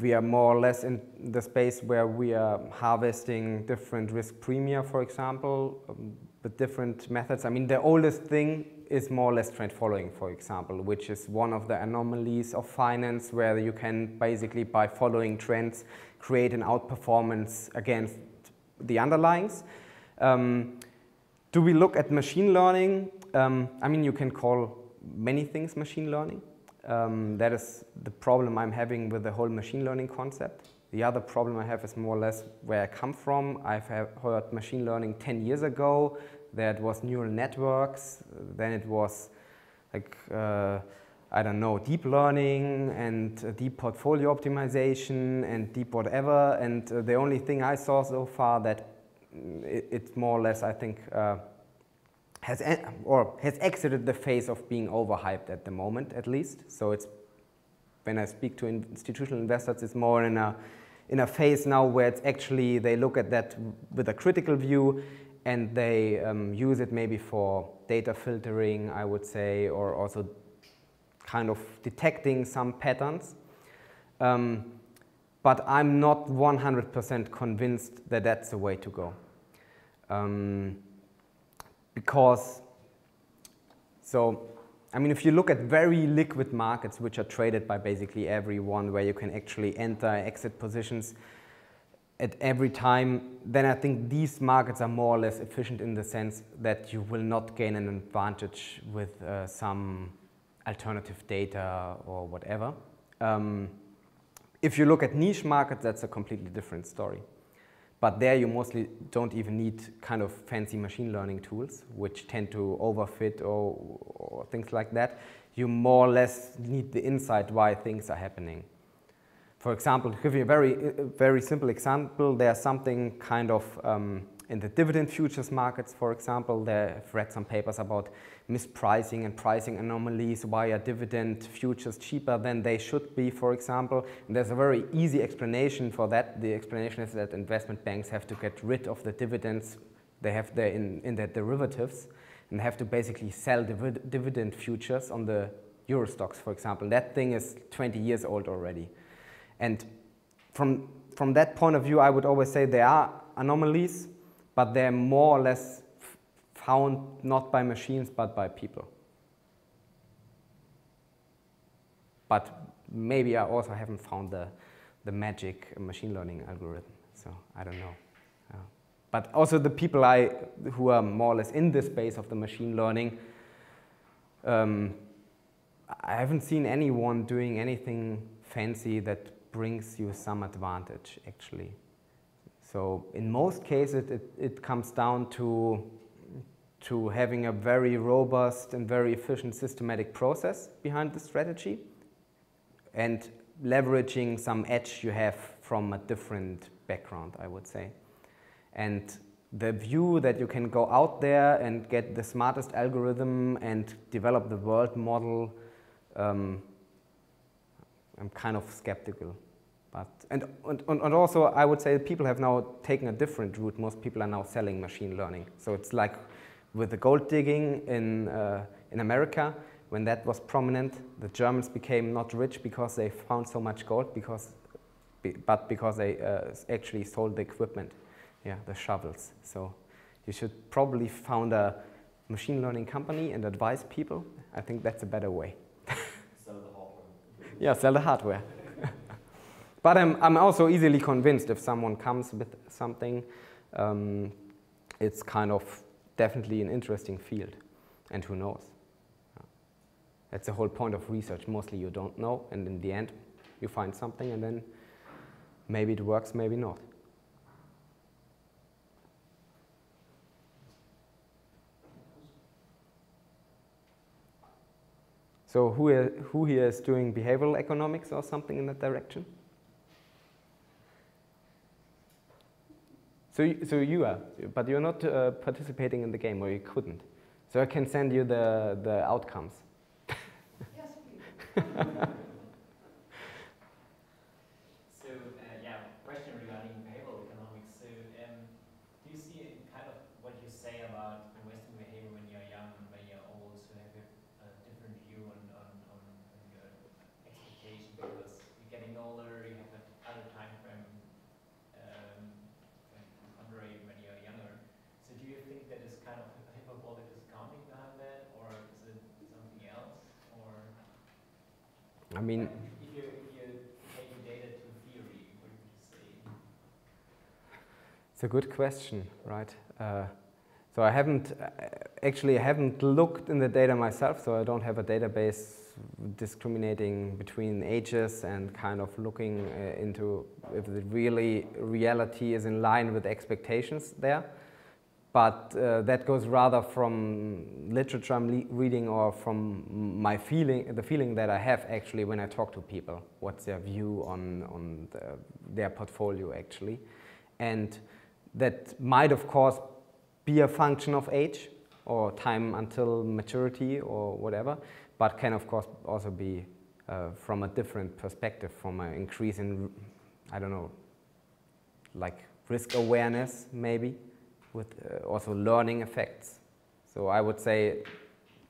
we are more or less in the space where we are harvesting different risk premia, for example, um, with different methods. I mean, the oldest thing is more or less trend following, for example, which is one of the anomalies of finance where you can basically, by following trends, create an outperformance against the underlyings. Um, do we look at machine learning? Um, I mean, you can call many things machine learning. Um, that is the problem I'm having with the whole machine learning concept. The other problem I have is more or less where I come from. I've heard machine learning 10 years ago. That was neural networks. Then it was like uh, I don't know, deep learning and uh, deep portfolio optimization and deep whatever. And uh, the only thing I saw so far that mm, it, it more or less, I think, uh, has or has exited the phase of being overhyped at the moment, at least. So it's when I speak to institutional investors, it's more in a in a phase now where it's actually they look at that with a critical view and they um, use it maybe for data filtering, I would say, or also kind of detecting some patterns. Um, but I'm not 100% convinced that that's the way to go. Um, because, so, I mean, if you look at very liquid markets, which are traded by basically everyone, where you can actually enter, exit positions at every time, then I think these markets are more or less efficient in the sense that you will not gain an advantage with uh, some alternative data or whatever. Um, if you look at niche markets, that's a completely different story. But there you mostly don't even need kind of fancy machine learning tools, which tend to overfit or, or things like that. You more or less need the insight why things are happening. For example, to give you a very, very simple example, there's something kind of um, in the dividend futures markets, for example, I've read some papers about mispricing and pricing anomalies, why are dividend futures cheaper than they should be, for example. And there's a very easy explanation for that. The explanation is that investment banks have to get rid of the dividends they have there in, in their derivatives and have to basically sell divid dividend futures on the Euro Stoxx, for example. That thing is 20 years old already. And from, from that point of view, I would always say there are anomalies, but they're more or less found not by machines but by people. But maybe I also haven't found the, the magic machine learning algorithm, so I don't know. But also the people I, who are more or less in the space of the machine learning, um, I haven't seen anyone doing anything fancy that brings you some advantage, actually. So in most cases, it, it comes down to, to having a very robust and very efficient systematic process behind the strategy and leveraging some edge you have from a different background, I would say. And the view that you can go out there and get the smartest algorithm and develop the world model, um, I'm kind of skeptical. But, and, and, and also, I would say people have now taken a different route. Most people are now selling machine learning. So it's like with the gold digging in, uh, in America, when that was prominent, the Germans became not rich because they found so much gold, because but because they uh, actually sold the equipment, yeah, the shovels. So you should probably found a machine learning company and advise people. I think that's a better way. Sell the hardware. (laughs) Yeah, sell the hardware. But I'm, I'm also easily convinced if someone comes with something, um, it's kind of definitely an interesting field. And who knows? That's the whole point of research. Mostly you don't know, and in the end, you find something, and then maybe it works, maybe not. So who, who here is doing behavioral economics or something in that direction? So, you- so you are, but you're not uh, participating in the game, or you couldn't. So I can send you the, the outcomes. Yes, please. (laughs) So, uh, yeah, question regarding behavioral economics. So, um, do you see kind of what you say about investing behavior when you're young and when you're old, so have a, a different view on, on, on your expectation because you're getting older, you have a other time frame um, underrated when you're younger. So, do you think that is kind of hyperbolic discounting behind that, or is it something else, or? I mean, If you, if you take data to theory, what would you say? It's a good question, right? Uh, so I haven't uh, actually I haven't looked in the data myself, so I don't have a database discriminating between ages and kind of looking uh, into if the really reality is in line with expectations there. But uh, that goes rather from literature I'm reading or from my feeling, the feeling that I have actually when I talk to people. What's their view on on the, their portfolio actually, and that might of course be a function of age or time until maturity or whatever, but can of course also be uh, from a different perspective, from an increase in, I don't know, like risk awareness maybe, with uh, also learning effects. So I would say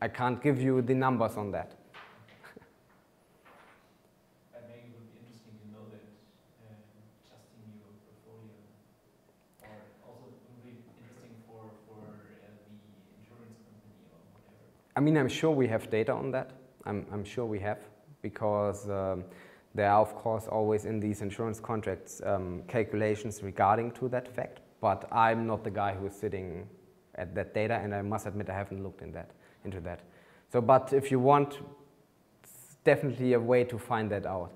I can't give you the numbers on that. But maybe it would be interesting to know that uh, just in your portfolio. Or also it would be interesting for, for uh, the insurance company or whatever. I mean, I'm sure we have data on that. I'm, I'm sure we have, because um, there are, of course, always in these insurance contracts um, calculations regarding to that fact. But I'm not the guy who is sitting at that data, and I must admit I haven't looked in that, into that. So, but if you want, it's definitely a way to find that out.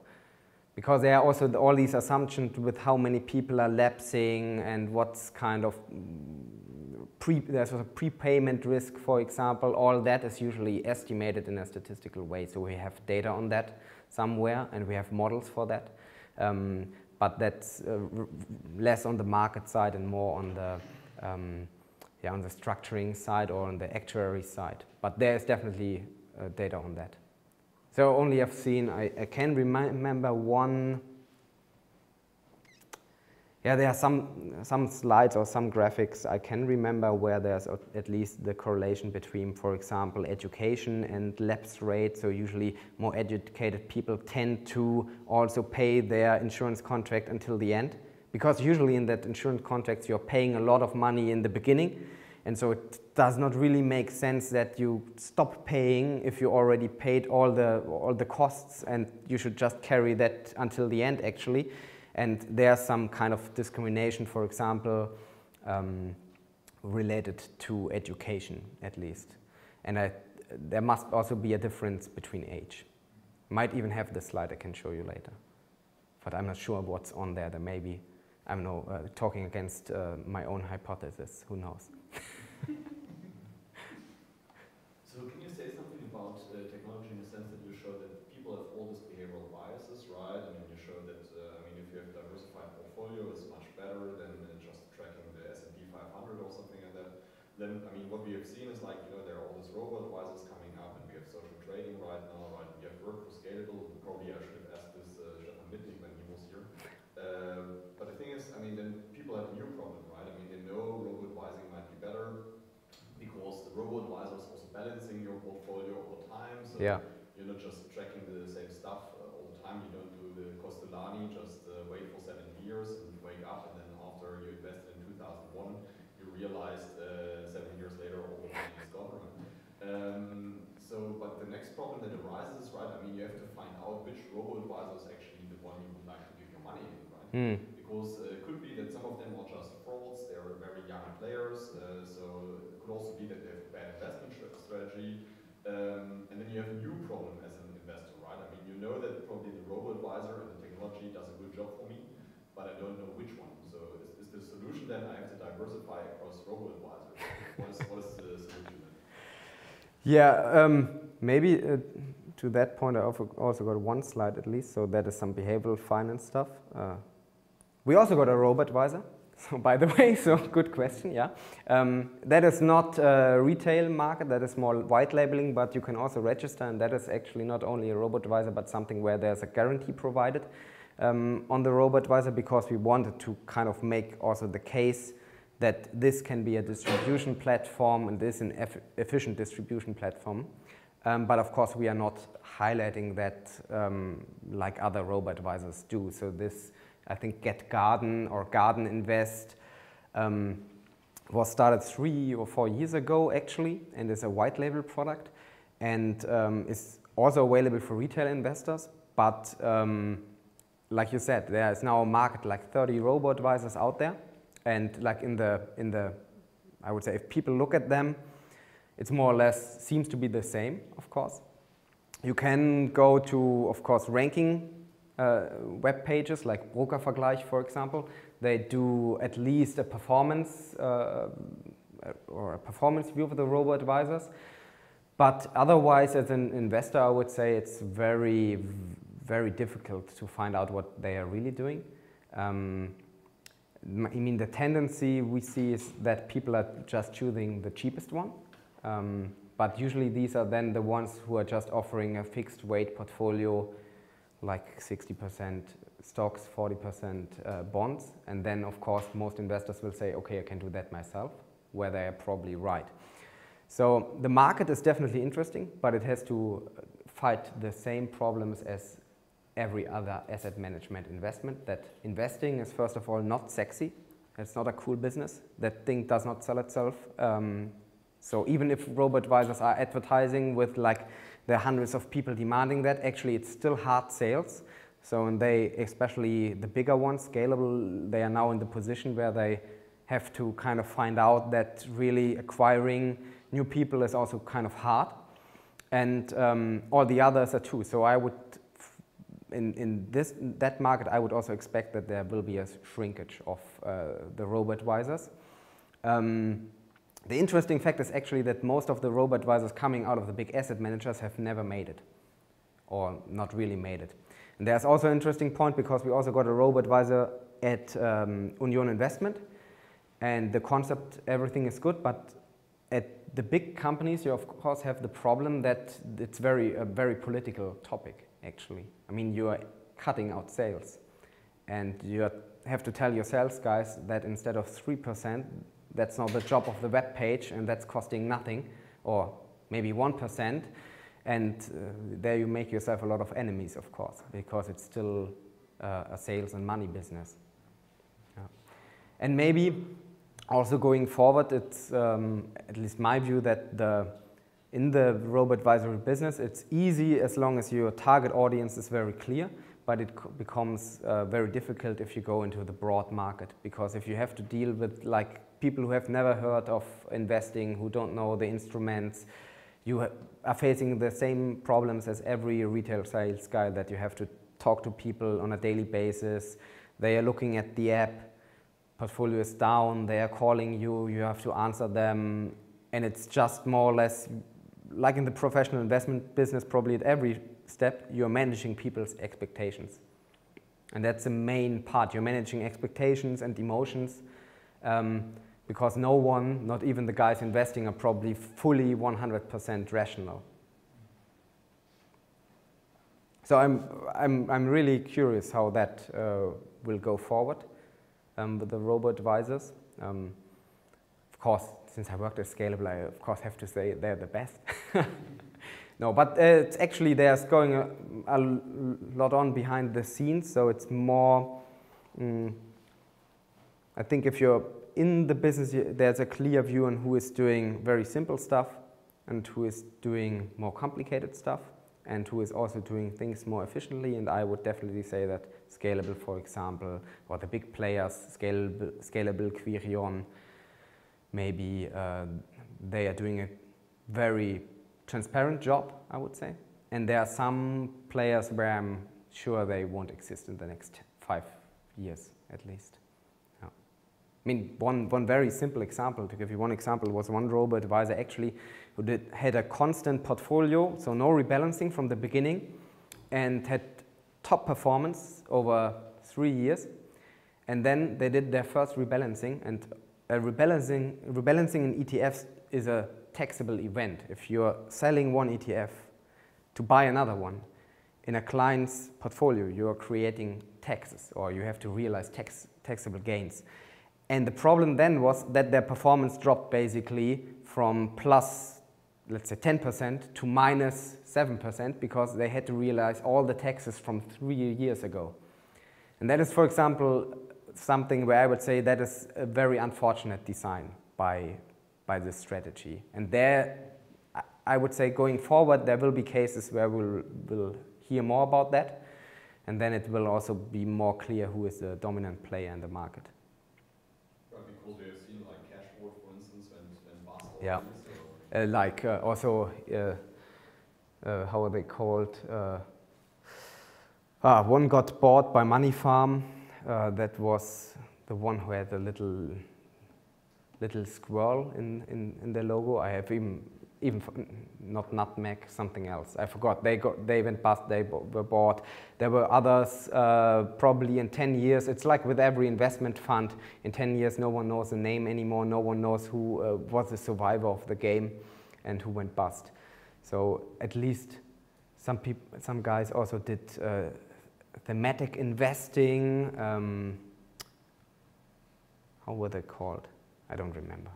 Because there are also all these assumptions with how many people are lapsing and what's kind of pre, there's a prepayment risk, for example. All that is usually estimated in a statistical way. So we have data on that somewhere, and we have models for that. Um, but that's uh, less on the market side and more on the um, yeah, on the structuring side or on the actuary side. But there is definitely uh, data on that. So only I've seen, I, I can remember one yeah, there are some, some slides or some graphics I can remember where there's at- least the correlation between, for example, education and lapse rate. So usually more educated people tend to also pay their insurance contract until the end. Because usually in that insurance contracts you're paying a lot of money in the beginning. And so it does not really make sense that you stop paying if you already paid all the, all the costs and you should just carry that until the end actually and there's some kind of discrimination, for example, um, related to education at least. And I, there must also be a difference between age. Might even have the slide I can show you later, but I'm not sure what's on there. There may be, I don't know, uh, talking against uh, my own hypothesis. Who knows? (laughs) Yeah. You're not just tracking the same stuff uh, all the time. You don't do the Kostolany, just uh, wait for seven years and wake up, and then after you invested in 2001, you realized uh, seven years later all the money is gone. Right? Um, so, but the next problem that arises, right? I mean, you have to find out which robo advisor is actually the one you would like to give your money in, right? Mm. Because uh, it could be that some of them are just frauds, they are very young players, uh, so it could also be that they have a bad investment strategy. Um, then you have a new problem as an investor, right? I mean, you know that probably the robo-advisor and the technology does a good job for me, but I don't know which one. So is, is the solution then I have to diversify across robo-advisors? what, is, what is the solution then? Yeah, um, maybe uh, to that point, I also got one slide at least, so that is some behavioral finance stuff. Uh, we also got a robot advisor. So by the (laughs) way, so good question, yeah. Um, that is not a retail market, that is more white labeling, but you can also register, and that is actually not only a robot advisor, but something where there's a guarantee provided um, on the robot advisor because we wanted to kind of make also the case that this can be a distribution platform and this an eff efficient distribution platform. Um, but of course, we are not highlighting that um, like other robot advisors do. So this, I think, Get Garden or Garden Invest um, was started three or four years ago actually, and is a white label product, and um, is also available for retail investors. But um, like you said, there is now a market like 30 robo advisors out there, and like in the in the, I would say, if people look at them, it's more or less seems to be the same, of course. You can go to, of course, ranking uh, web pages like Brokervergleich, for example. They do at least a performance uh, or a performance view of the robo advisors. But otherwise, as an investor, I would say it's very, very difficult to find out what they are really doing. Um, I mean, the tendency we see is that people are just choosing the cheapest one. Um, but usually these are then the ones who are just offering a fixed weight portfolio, like 60% stocks, 40% uh, bonds. And then, of course, most investors will say, okay, I can do that myself, where they are probably right. So the market is definitely interesting, but it has to fight the same problems as every other asset management investment. That investing is, first of all, not sexy. It's not a cool business. That thing does not sell itself. Um, so even if robo advisors are advertising with like there are hundreds of people demanding that, actually it's still hard sales. So and they, especially the bigger ones, scalable, they are now in the position where they have to kind of find out that really acquiring new people is also kind of hard. And um, all the others are too. So I would, in, in this, that market, I would also expect that there will be a shrinkage of uh, the robo advisors. Um, the interesting fact is actually that most of the robo advisors coming out of the big asset managers have never made it, or not really made it. And there's also an interesting point because we also got a robo advisor at um, Union Investment, and the concept, everything is good, but at the big companies, you of course have the problem that it's very a very political topic. Actually, I mean you are cutting out sales, and you have to tell your sales guys that instead of three percent, that's not the job of the web page and that's costing nothing or maybe 1%. And uh, there you make yourself a lot of enemies, of course, because it's still uh, a sales and money business. Yeah. And maybe also going forward, it's um, at least my view that the in the robo advisory business, it's easy as long as your target audience is very clear, but it becomes uh, very difficult if you go into the broad market because if you have to deal with like people who have never heard of investing, who don't know the instruments, you are facing the same problems as every retail sales guy that you have to talk to people on a daily basis. They are looking at the app, portfolio is down, they are calling you, you have to answer them, and it's just more or less like in the professional investment business, probably at every step, you're managing people's expectations. And that's the main part. You're managing expectations and emotions um, because no one, not even the guys investing, are probably fully 100% rational. So I'm, I'm, I'm really curious how that uh, will go forward um, with the robo advisors. Um, of course, since I worked at Scalable, I of course have to say they're the best. (laughs) no, but uh, it's actually there's going a, a, lot on behind the scenes, so it's more. Um, I think if you're in the business, there's a clear view on who is doing very simple stuff, and who is doing more complicated stuff and who is also doing things more efficiently. And I would definitely say that Scalable, for example, or the big players, Scalable, Scalable Quirion, maybe uh, they are doing a very transparent job, I would say. And there are some players where I'm sure they won't exist in the next five years at least. Yeah. I mean, one, one very simple example, to give you one example, was one robot advisor actually who did, had a constant portfolio, so no rebalancing from the beginning, and had top performance over three years. And then they did their first rebalancing, and a rebalancing, rebalancing in ETFs is a taxable event. If you're selling one ETF to buy another one, in a client's portfolio, you are creating taxes or you have to realize tax, taxable gains. And the problem then was that their performance dropped basically from plus, let's say 10% to minus 7% because they had to realize all the taxes from three years ago. And that is, for example, something where I would say that is a very unfortunate design by, by this strategy. And there, I would say going forward, there will be cases where we'll, we'll hear more about that. And then it will also be more clear who is the dominant player in the market. Right, because we have seen like Cashboard, for instance, Bast Yeah. Uh, like uh, also, uh, uh, how are they called? Uh, ah, one got bought by Moneyfarm. Uh, that was the one who had a little little squirrel in, in, in the logo. I have even even not Nutmeg, something else. I forgot. They got they went bust. They were bought. There were others. Uh, probably in 10 years, it's like with every investment fund. In 10 years, no one knows the name anymore. No one knows who uh, was the survivor of the game, and who went bust. So at least some people, some guys also did uh, thematic investing. Um, how were they called? I don't remember.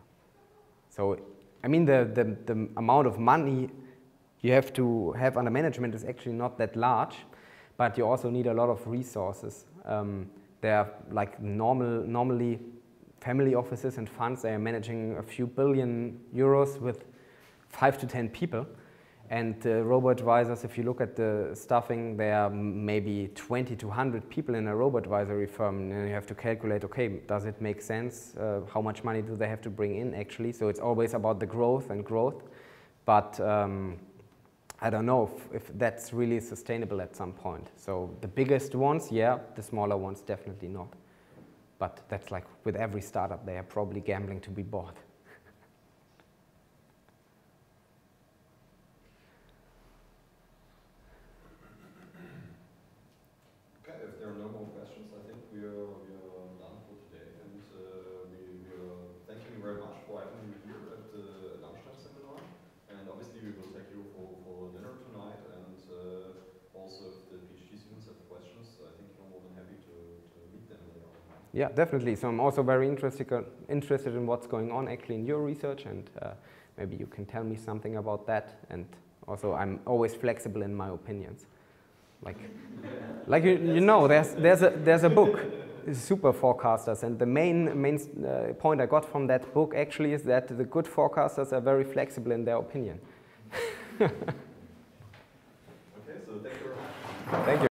So I mean, the, the, the amount of money you have to have under management is actually not that large, but you also need a lot of resources. Um, there are like normal, normally family offices and funds, they are managing a few billion euros with five to 10 people. And uh, robo-advisors, if you look at the staffing, there are maybe 20 to 100 people in a robo-advisory firm. And you have to calculate, okay, does it make sense? Uh, how much money do they have to bring in actually? So it's always about the growth and growth. But um, I don't know if, if, that's really sustainable at some point. So the biggest ones, yeah, the smaller ones, definitely not. But that's like with every startup, they are probably gambling to be bought. Yeah, definitely. So I'm also very interested, interested in what's going on actually in your research and uh, maybe you can tell me something about that. And also I'm always flexible in my opinions. Like, (laughs) like you, you know, there's, there's, a, there's a book, Super Forecasters, and the main, main uh, point I got from that book actually is that the good forecasters are very flexible in their opinion. (laughs) okay, so thank you very much. Thank you.